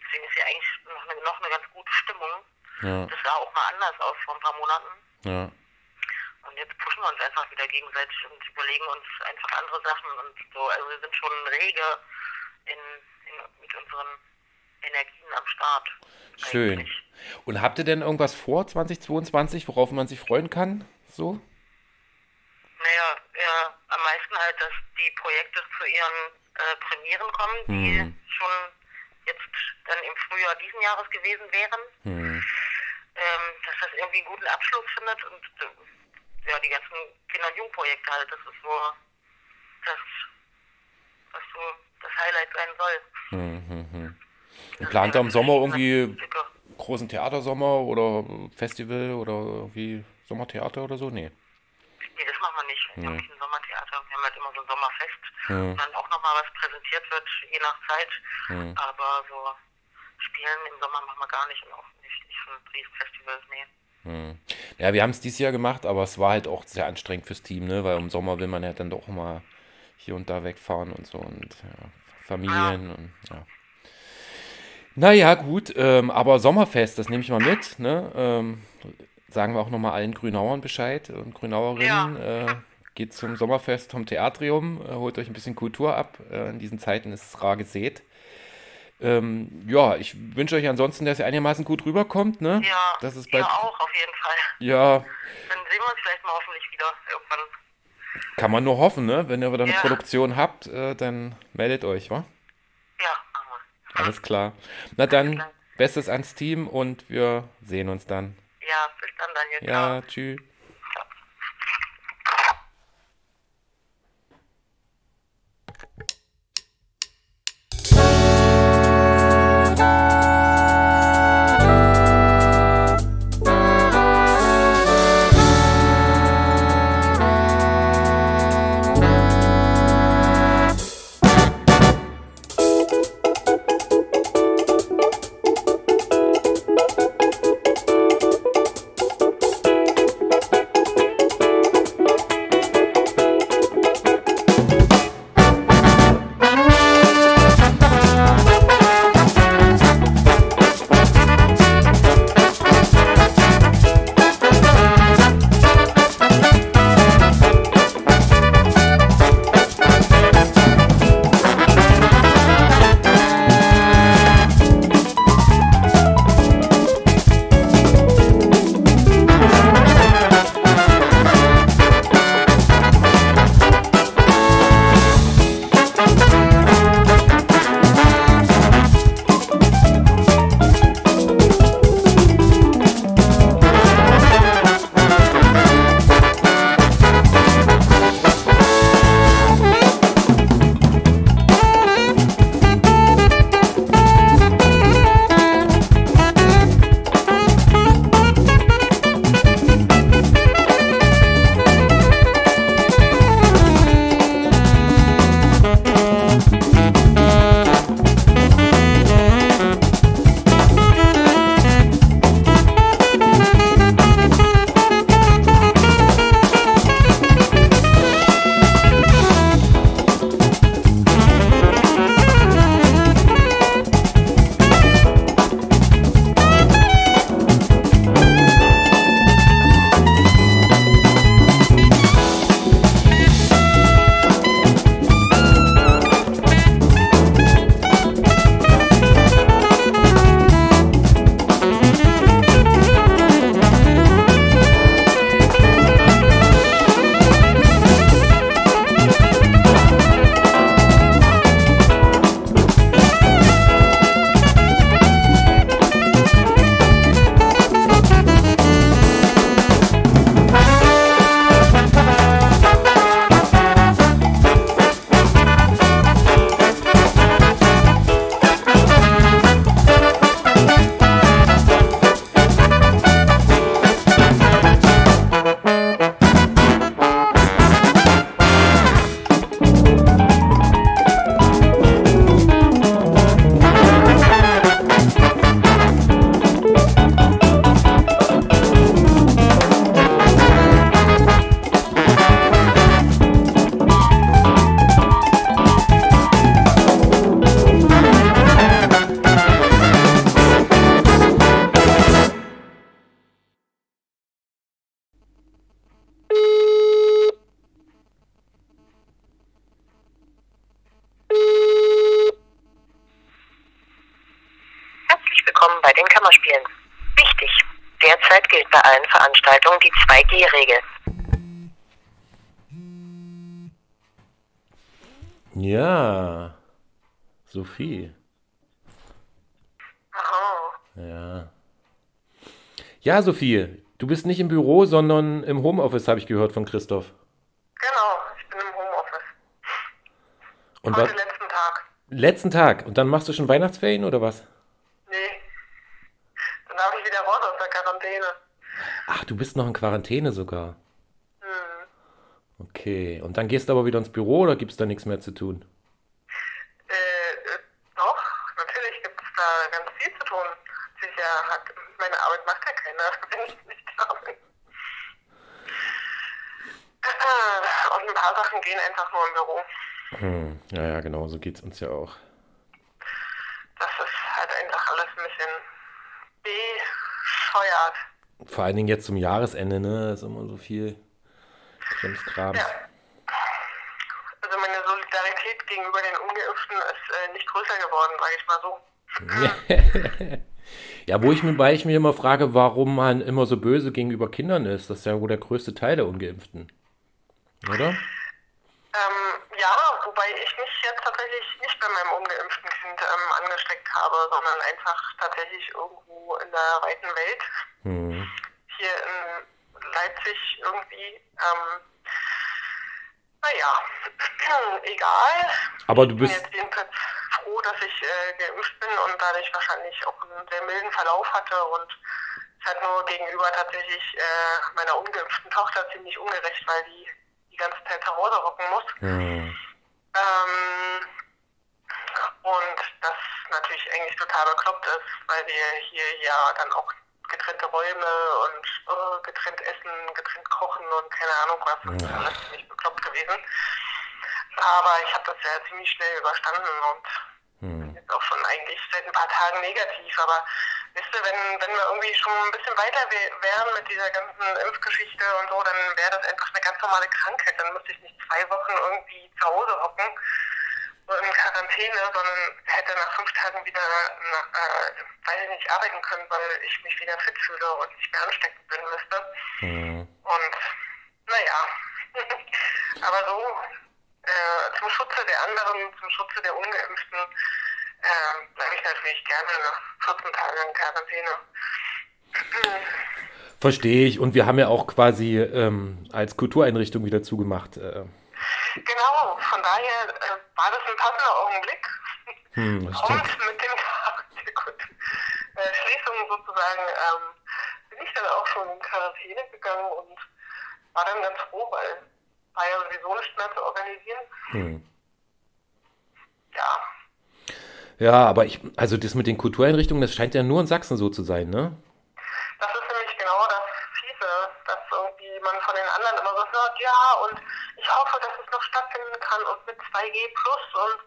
S5: Deswegen ist hier eigentlich noch eine, noch eine ganz gute Stimmung. Ja. Das sah auch mal anders aus vor ein paar Monaten. Ja. Und jetzt pushen wir uns einfach wieder gegenseitig und überlegen uns einfach andere Sachen und so. Also wir sind schon rege in, in, mit unseren Energien am Start.
S3: Schön. Eigentlich. Und habt ihr denn irgendwas vor 2022, worauf man sich freuen kann? So?
S5: Naja, ja, am meisten halt, dass die Projekte zu ihren äh, Premieren kommen, die hm. schon jetzt dann im Frühjahr diesen Jahres gewesen wären. Hm. Ähm, dass das irgendwie einen guten Abschluss findet und äh, ja, die ganzen Kinder- und Jugendprojekte halt, das ist so das, was so das Highlight sein soll. Hm,
S3: hm, hm. Plant ihr im Sommer irgendwie großen Theatersommer oder Festival oder irgendwie Sommertheater oder so? Nee.
S5: Nee, das machen wir nicht. Wir haben nicht ein Sommertheater. Wir haben halt immer so ein Sommerfest, hm. wo dann auch nochmal was präsentiert wird, je nach Zeit. Hm. Aber so Spielen im Sommer machen wir gar nicht und auch nicht, nicht für Riesenfestivals, nee. Hm.
S3: Ja, wir haben es dieses Jahr gemacht, aber es war halt auch sehr anstrengend fürs Team, ne? Weil im Sommer will man ja dann doch mal hier und da wegfahren und so und ja, Familien ja. und ja. Naja, gut, ähm, aber Sommerfest, das nehme ich mal mit, ne? Ähm, sagen wir auch nochmal allen Grünauern Bescheid und Grünauerinnen. Ja. Äh, geht zum Sommerfest vom Theatrium, äh, holt euch ein bisschen Kultur ab. Äh, in diesen Zeiten ist es rar gesät. Ähm, ja, ich wünsche euch ansonsten, dass ihr einigermaßen gut rüberkommt, ne?
S5: Ja, das ist bald, auch, auf jeden Fall.
S3: Ja.
S5: Dann sehen wir uns vielleicht mal hoffentlich wieder irgendwann.
S3: Kann man nur hoffen, ne? Wenn ihr dann ja. eine Produktion habt, äh, dann meldet euch, wa?
S5: Ja.
S3: Alles klar. Na dann, Bestes ans Team und wir sehen uns dann.
S5: Ja, bis dann, Daniel.
S3: Ja, tschüss.
S5: Allen Veranstaltungen die 2G-Regel.
S3: Ja, Sophie.
S4: Aha.
S3: Ja. Ja, Sophie, du bist nicht im Büro, sondern im Homeoffice, habe ich gehört von Christoph.
S4: Genau, ich bin im Homeoffice.
S3: Und
S4: Heute
S3: was?
S4: letzten Tag.
S3: Letzten Tag. Und dann machst du schon Weihnachtsferien oder was?
S4: Nee. Dann darf ich wieder raus aus der Quarantäne.
S3: Ach, du bist noch in Quarantäne sogar.
S4: Hm.
S3: Okay. Und dann gehst du aber wieder ins Büro oder gibt es da nichts mehr zu tun?
S4: Äh, äh, doch, natürlich gibt es da ganz viel zu tun. Sicher hat meine Arbeit macht ja keiner, wenn ich nicht da bin. Äh, Und ein paar Sachen gehen einfach nur im Büro.
S3: Hm. Ja, ja, genau, so geht's uns ja auch.
S4: Das ist halt einfach alles ein bisschen bescheuert.
S3: Vor allen Dingen jetzt zum Jahresende, ne? Ist immer so viel Krimskrams.
S4: Ja. Also meine Solidarität gegenüber den Ungeimpften ist äh, nicht größer geworden, sage ich mal so.
S3: Ja, wo ich mir, weil ich mir immer frage, warum man immer so böse gegenüber Kindern ist. Das ist ja wohl der größte Teil der Ungeimpften. Oder?
S4: Ähm, ja, wobei ich mich jetzt tatsächlich nicht bei meinem ungeimpften Kind ähm, angesteckt habe, sondern einfach tatsächlich irgendwo in der weiten Welt,
S3: Hm.
S4: hier in Leipzig irgendwie. Ähm, naja, egal.
S3: Aber du
S4: Ich bin
S3: bist,
S4: jetzt jedenfalls froh, dass ich äh, geimpft bin und dadurch wahrscheinlich auch einen sehr milden Verlauf hatte und es halt nur gegenüber tatsächlich äh, meiner ungeimpften Tochter ziemlich ungerecht, weil die die ganze Zeit zu Hause hocken muss.
S3: hm.
S4: Ähm, und das natürlich eigentlich total bekloppt ist, weil wir hier ja dann auch getrennte Räume und äh, getrennt essen, getrennt kochen und keine Ahnung was. Das ist alles ziemlich bekloppt gewesen. Aber ich habe das ja ziemlich schnell überstanden und
S3: Hm.
S4: jetzt auch schon eigentlich seit ein paar Tagen negativ. Aber wisst ihr, wenn, wenn wir irgendwie schon ein bisschen weiter wä- wären mit dieser ganzen Impfgeschichte und so, dann wäre das einfach eine ganz normale Krankheit. Dann müsste ich nicht zwei Wochen irgendwie zu Hause hocken in Quarantäne, sondern hätte nach fünf Tagen wieder, na, äh, weiß ich nicht, arbeiten können, weil ich mich wieder fit fühle und nicht mehr ansteckend bin müsste.
S3: Hm.
S4: Und naja, aber so äh, zum Schutze der anderen, zum Schutze der Ungeimpften, äh, bleibe ich natürlich gerne nach 14 Tagen in Quarantäne.
S3: Verstehe ich. Und wir haben ja auch quasi ähm, als Kultureinrichtung wieder zugemacht. Äh,
S4: Genau, von daher äh, war das ein passender Augenblick.
S3: hm.
S4: Und mit dem Tag der äh, Schließung sozusagen ähm, bin ich dann auch schon in Quarantäne gegangen und war dann ganz froh, weil war ja sowieso nicht mehr zu organisieren.
S3: Hm.
S4: Ja,
S3: Ja, aber ich, also das mit den Kultureinrichtungen, das scheint ja nur in Sachsen so zu sein, ne?
S4: Das ist nämlich genau das Fiese, dass irgendwie man von den anderen immer so hört, ja, und ich hoffe, dass es noch stattfinden kann und mit 2G plus und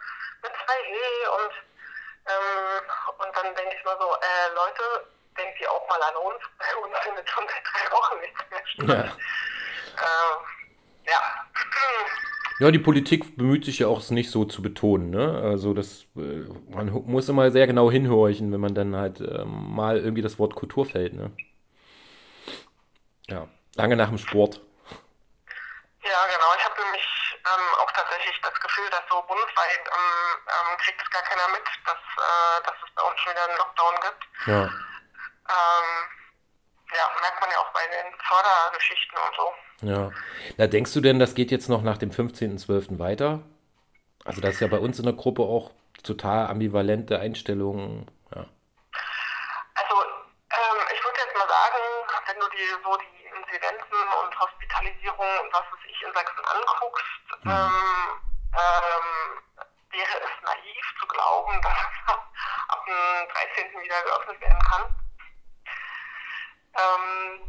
S4: mit 2G und ähm, und dann denke ich mal so, äh, Leute, denkt ihr auch mal an uns, bei uns findet schon seit drei Wochen nichts mehr statt.
S3: Ja.
S4: Ähm, ja.
S3: Ja, die Politik bemüht sich ja auch, es nicht so zu betonen, ne? Also das, äh, man muss immer sehr genau hinhorchen, wenn man dann halt ähm, mal irgendwie das Wort Kultur fällt, ne? Ja, lange nach dem Sport.
S4: Ja, genau. Ich habe nämlich ähm, auch tatsächlich das Gefühl, dass so bundesweit ähm, ähm, kriegt es gar keiner mit, dass, äh, dass es bei uns schon wieder einen Lockdown gibt.
S3: Ja.
S4: Ähm, ja, merkt man ja auch bei den Fördergeschichten und so.
S3: Ja. Na, denkst du denn, das geht jetzt noch nach dem 15.12. weiter? Also das ist ja bei uns in der Gruppe auch total ambivalente Einstellungen. Ja.
S4: Also, ähm, ich würde jetzt mal sagen, wenn du dir so die Inzidenzen und Hospitalisierungen und was weiß ich in Sachsen anguckst, ähm, ähm, wäre es naiv zu glauben, dass es ab dem 13. wieder geöffnet werden kann. Ähm,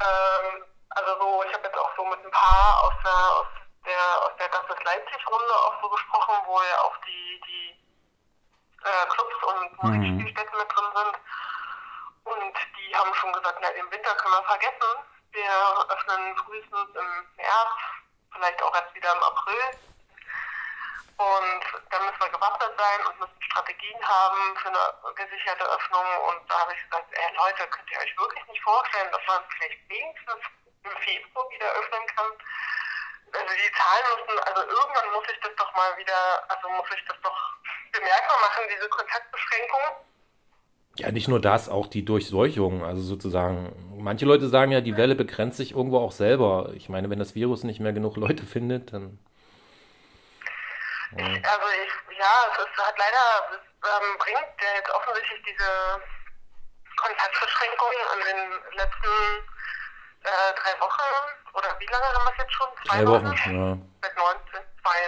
S4: ähm, also so, ich habe jetzt auch so mit ein paar aus der aus der aus der Das ist Leipzig Runde auch so gesprochen, wo ja auch die die äh, Clubs und Musikspielstätten mit drin sind. Und die haben schon gesagt, na, den Winter können wir vergessen. Wir öffnen frühestens im März, vielleicht auch erst wieder im April. Und dann müssen wir gewappnet sein und müssen Strategien haben für eine gesicherte Öffnung. Und da habe ich gesagt, ey Leute, könnt ihr euch wirklich nicht vorstellen, dass man vielleicht wenigstens im Februar wieder öffnen kann? Also die Zahlen müssen, also irgendwann muss ich das doch mal wieder, also muss ich das doch bemerkbar machen, diese Kontaktbeschränkung.
S3: Ja, nicht nur das, auch die Durchseuchung. Also sozusagen, manche Leute sagen ja, die Welle begrenzt sich irgendwo auch selber. Ich meine, wenn das Virus nicht mehr genug Leute findet, dann.
S4: Ja. Ich, also ich, ja, es ist halt leider, es ähm, bringt ja jetzt offensichtlich diese Kontaktbeschränkungen in den letzten äh, drei Wochen, oder wie lange haben wir es jetzt schon?
S3: Zwei drei Wochen, Wochen ja.
S4: Seit 19, zwei,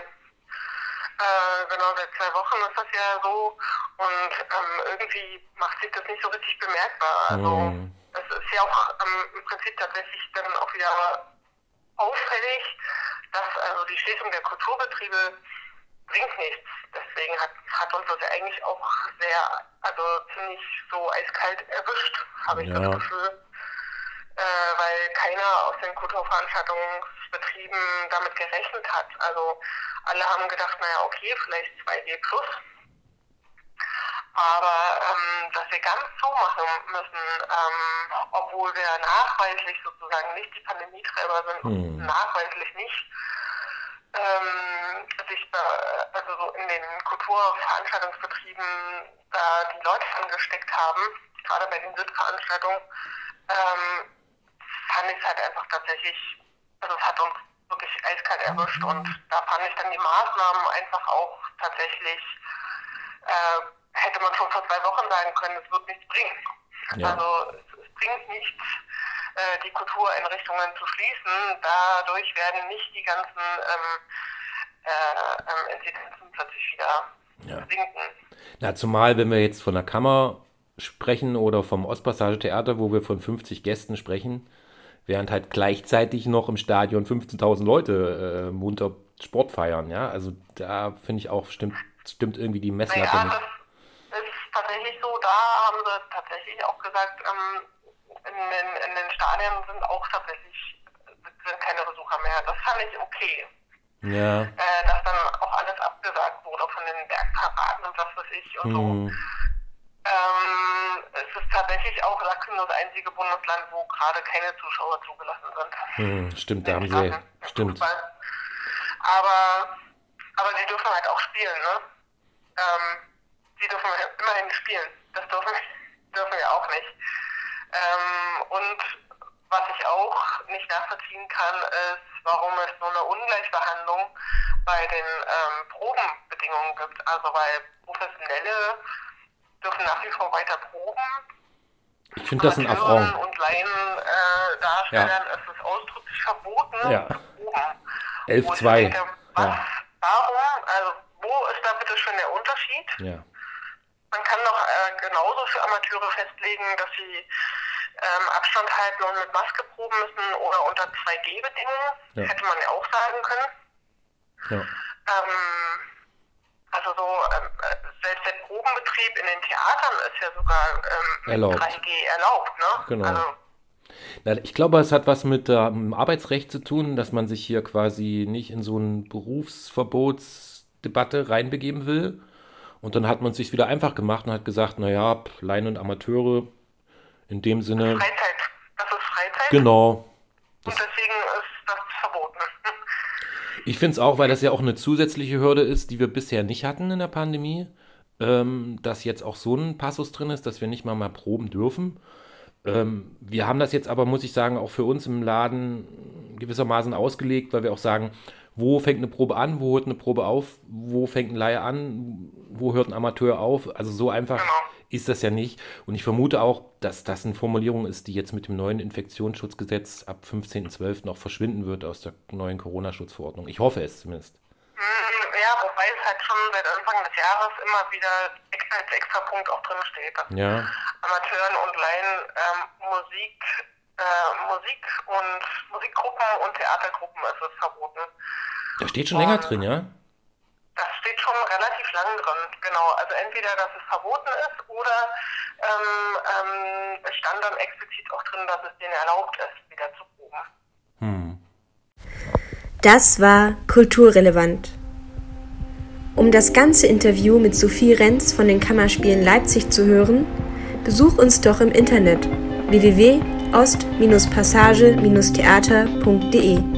S4: äh, genau, seit zwei Wochen ist das ja so. Und ähm, irgendwie macht sich das nicht so richtig bemerkbar. Also mm. es ist ja auch ähm, im Prinzip tatsächlich dann auch wieder auffällig, dass also die Schließung der Kulturbetriebe bringt nichts. Deswegen hat, hat uns das ja eigentlich auch sehr, also ziemlich so eiskalt erwischt, habe ich ja. das Gefühl. Äh, weil keiner aus den Kulturveranstaltungsbetrieben damit gerechnet hat. Also alle haben gedacht, naja, okay, vielleicht 2G plus. Aber ähm, dass wir ganz so machen müssen, ähm, obwohl wir nachweislich sozusagen nicht die Pandemietreiber sind, hm. nachweislich nicht, ähm, sich da, also so in den Kulturveranstaltungsbetrieben da die Leute angesteckt haben, gerade bei den Sitzveranstaltungen, ähm, fand ich es halt einfach tatsächlich, also es hat uns wirklich eiskalt erwischt und da fand ich dann die Maßnahmen einfach auch tatsächlich, äh, hätte man schon vor zwei Wochen sagen können, es wird nichts bringen. Ja. Also es, es, bringt nichts, äh, die Kultureinrichtungen zu schließen. Dadurch werden nicht die ganzen ähm, äh, ähm, Inzidenzen plötzlich wieder ja. sinken.
S3: Na, zumal, wenn wir jetzt von der Kammer sprechen oder vom Ostpassage-Theater, wo wir von 50 Gästen sprechen, während halt gleichzeitig noch im Stadion 15.000 Leute äh, munter Sport feiern. Ja, also da finde ich auch, stimmt, stimmt irgendwie die Messlatte
S4: naja, nicht. Das ist tatsächlich so, da haben sie tatsächlich auch gesagt, ähm, in, den, in den Stadien sind auch tatsächlich sind keine Besucher mehr. Das fand ich okay.
S3: Ja.
S4: Äh, dass dann auch alles abgesagt wurde von den Bergparaden und was weiß ich und hm. so. Ähm, es ist tatsächlich auch Sachsen das einzige Bundesland, wo gerade keine Zuschauer zugelassen sind.
S3: Hm, stimmt, da haben sie. Stimmt.
S4: Aber, aber sie dürfen halt auch spielen, ne? Ähm, sie dürfen immerhin spielen. Das dürfen, dürfen wir auch nicht. Ähm, und was ich auch nicht nachvollziehen kann, ist, warum es so eine Ungleichbehandlung bei den ähm, Probenbedingungen gibt. Also weil professionelle dürfen nach wie vor weiter proben.
S3: Ich finde das ein Affront.
S4: und Laiendarstellern äh, ja. ist es ausdrücklich verboten
S3: ja. proben. 11.2.
S4: Was, ja. warum? Also wo ist da bitte schon der Unterschied?
S3: Ja.
S4: Man kann doch äh, genauso für Amateure festlegen, dass sie ähm, Abstand halten und mit Maske proben müssen oder unter 2G-Bedingungen. Ja. Hätte man ja auch sagen können.
S3: Ja.
S4: Ähm, also so, ähm, äh, selbst der Probenbetrieb in den Theatern ist ja sogar ähm, erlaubt. 3G erlaubt, ne?
S3: Genau. Also, ich glaube, es hat was mit dem Arbeitsrecht zu tun, dass man sich hier quasi nicht in so eine Berufsverbotsdebatte reinbegeben will. Und dann hat man es sich wieder einfach gemacht und hat gesagt, naja, Laien und Amateure in dem Sinne.
S4: Freizeit. Das ist Freizeit.
S3: Genau.
S4: Das und deswegen.
S3: Ich finde es auch, weil das ja auch eine zusätzliche Hürde ist, die wir bisher nicht hatten in der Pandemie, ähm, dass jetzt auch so ein Passus drin ist, dass wir nicht mal mal proben dürfen. Ähm, wir haben das jetzt aber, muss ich sagen, auch für uns im Laden gewissermaßen ausgelegt, weil wir auch sagen, wo fängt eine Probe an, wo hört eine Probe auf, wo fängt ein Laie an, wo hört ein Amateur auf. Also so einfach genau. Ist das ja nicht. Und ich vermute auch, dass das eine Formulierung ist, die jetzt mit dem neuen Infektionsschutzgesetz ab 15.12. noch verschwinden wird aus der neuen Corona-Schutzverordnung. Ich hoffe es zumindest.
S4: Mm, ja, wobei es halt schon seit Anfang des Jahres immer wieder als extra Punkt auch drin steht.
S3: Ja.
S4: Amateuren und Laien ähm, Musik äh, Musik und Musikgruppen und Theatergruppen ist es verboten.
S3: Da steht schon und länger drin, ja?
S4: Das steht schon relativ lang drin, genau. Also entweder, dass es verboten ist oder ähm, ähm, es stand dann explizit auch drin, dass es denen erlaubt ist, wieder zu proben.
S3: Hm.
S1: Das war kulturrelevant. Um das ganze Interview mit Sophie Renz von den Kammerspielen Leipzig zu hören, besuch uns doch im Internet www.ost-passage-theater.de.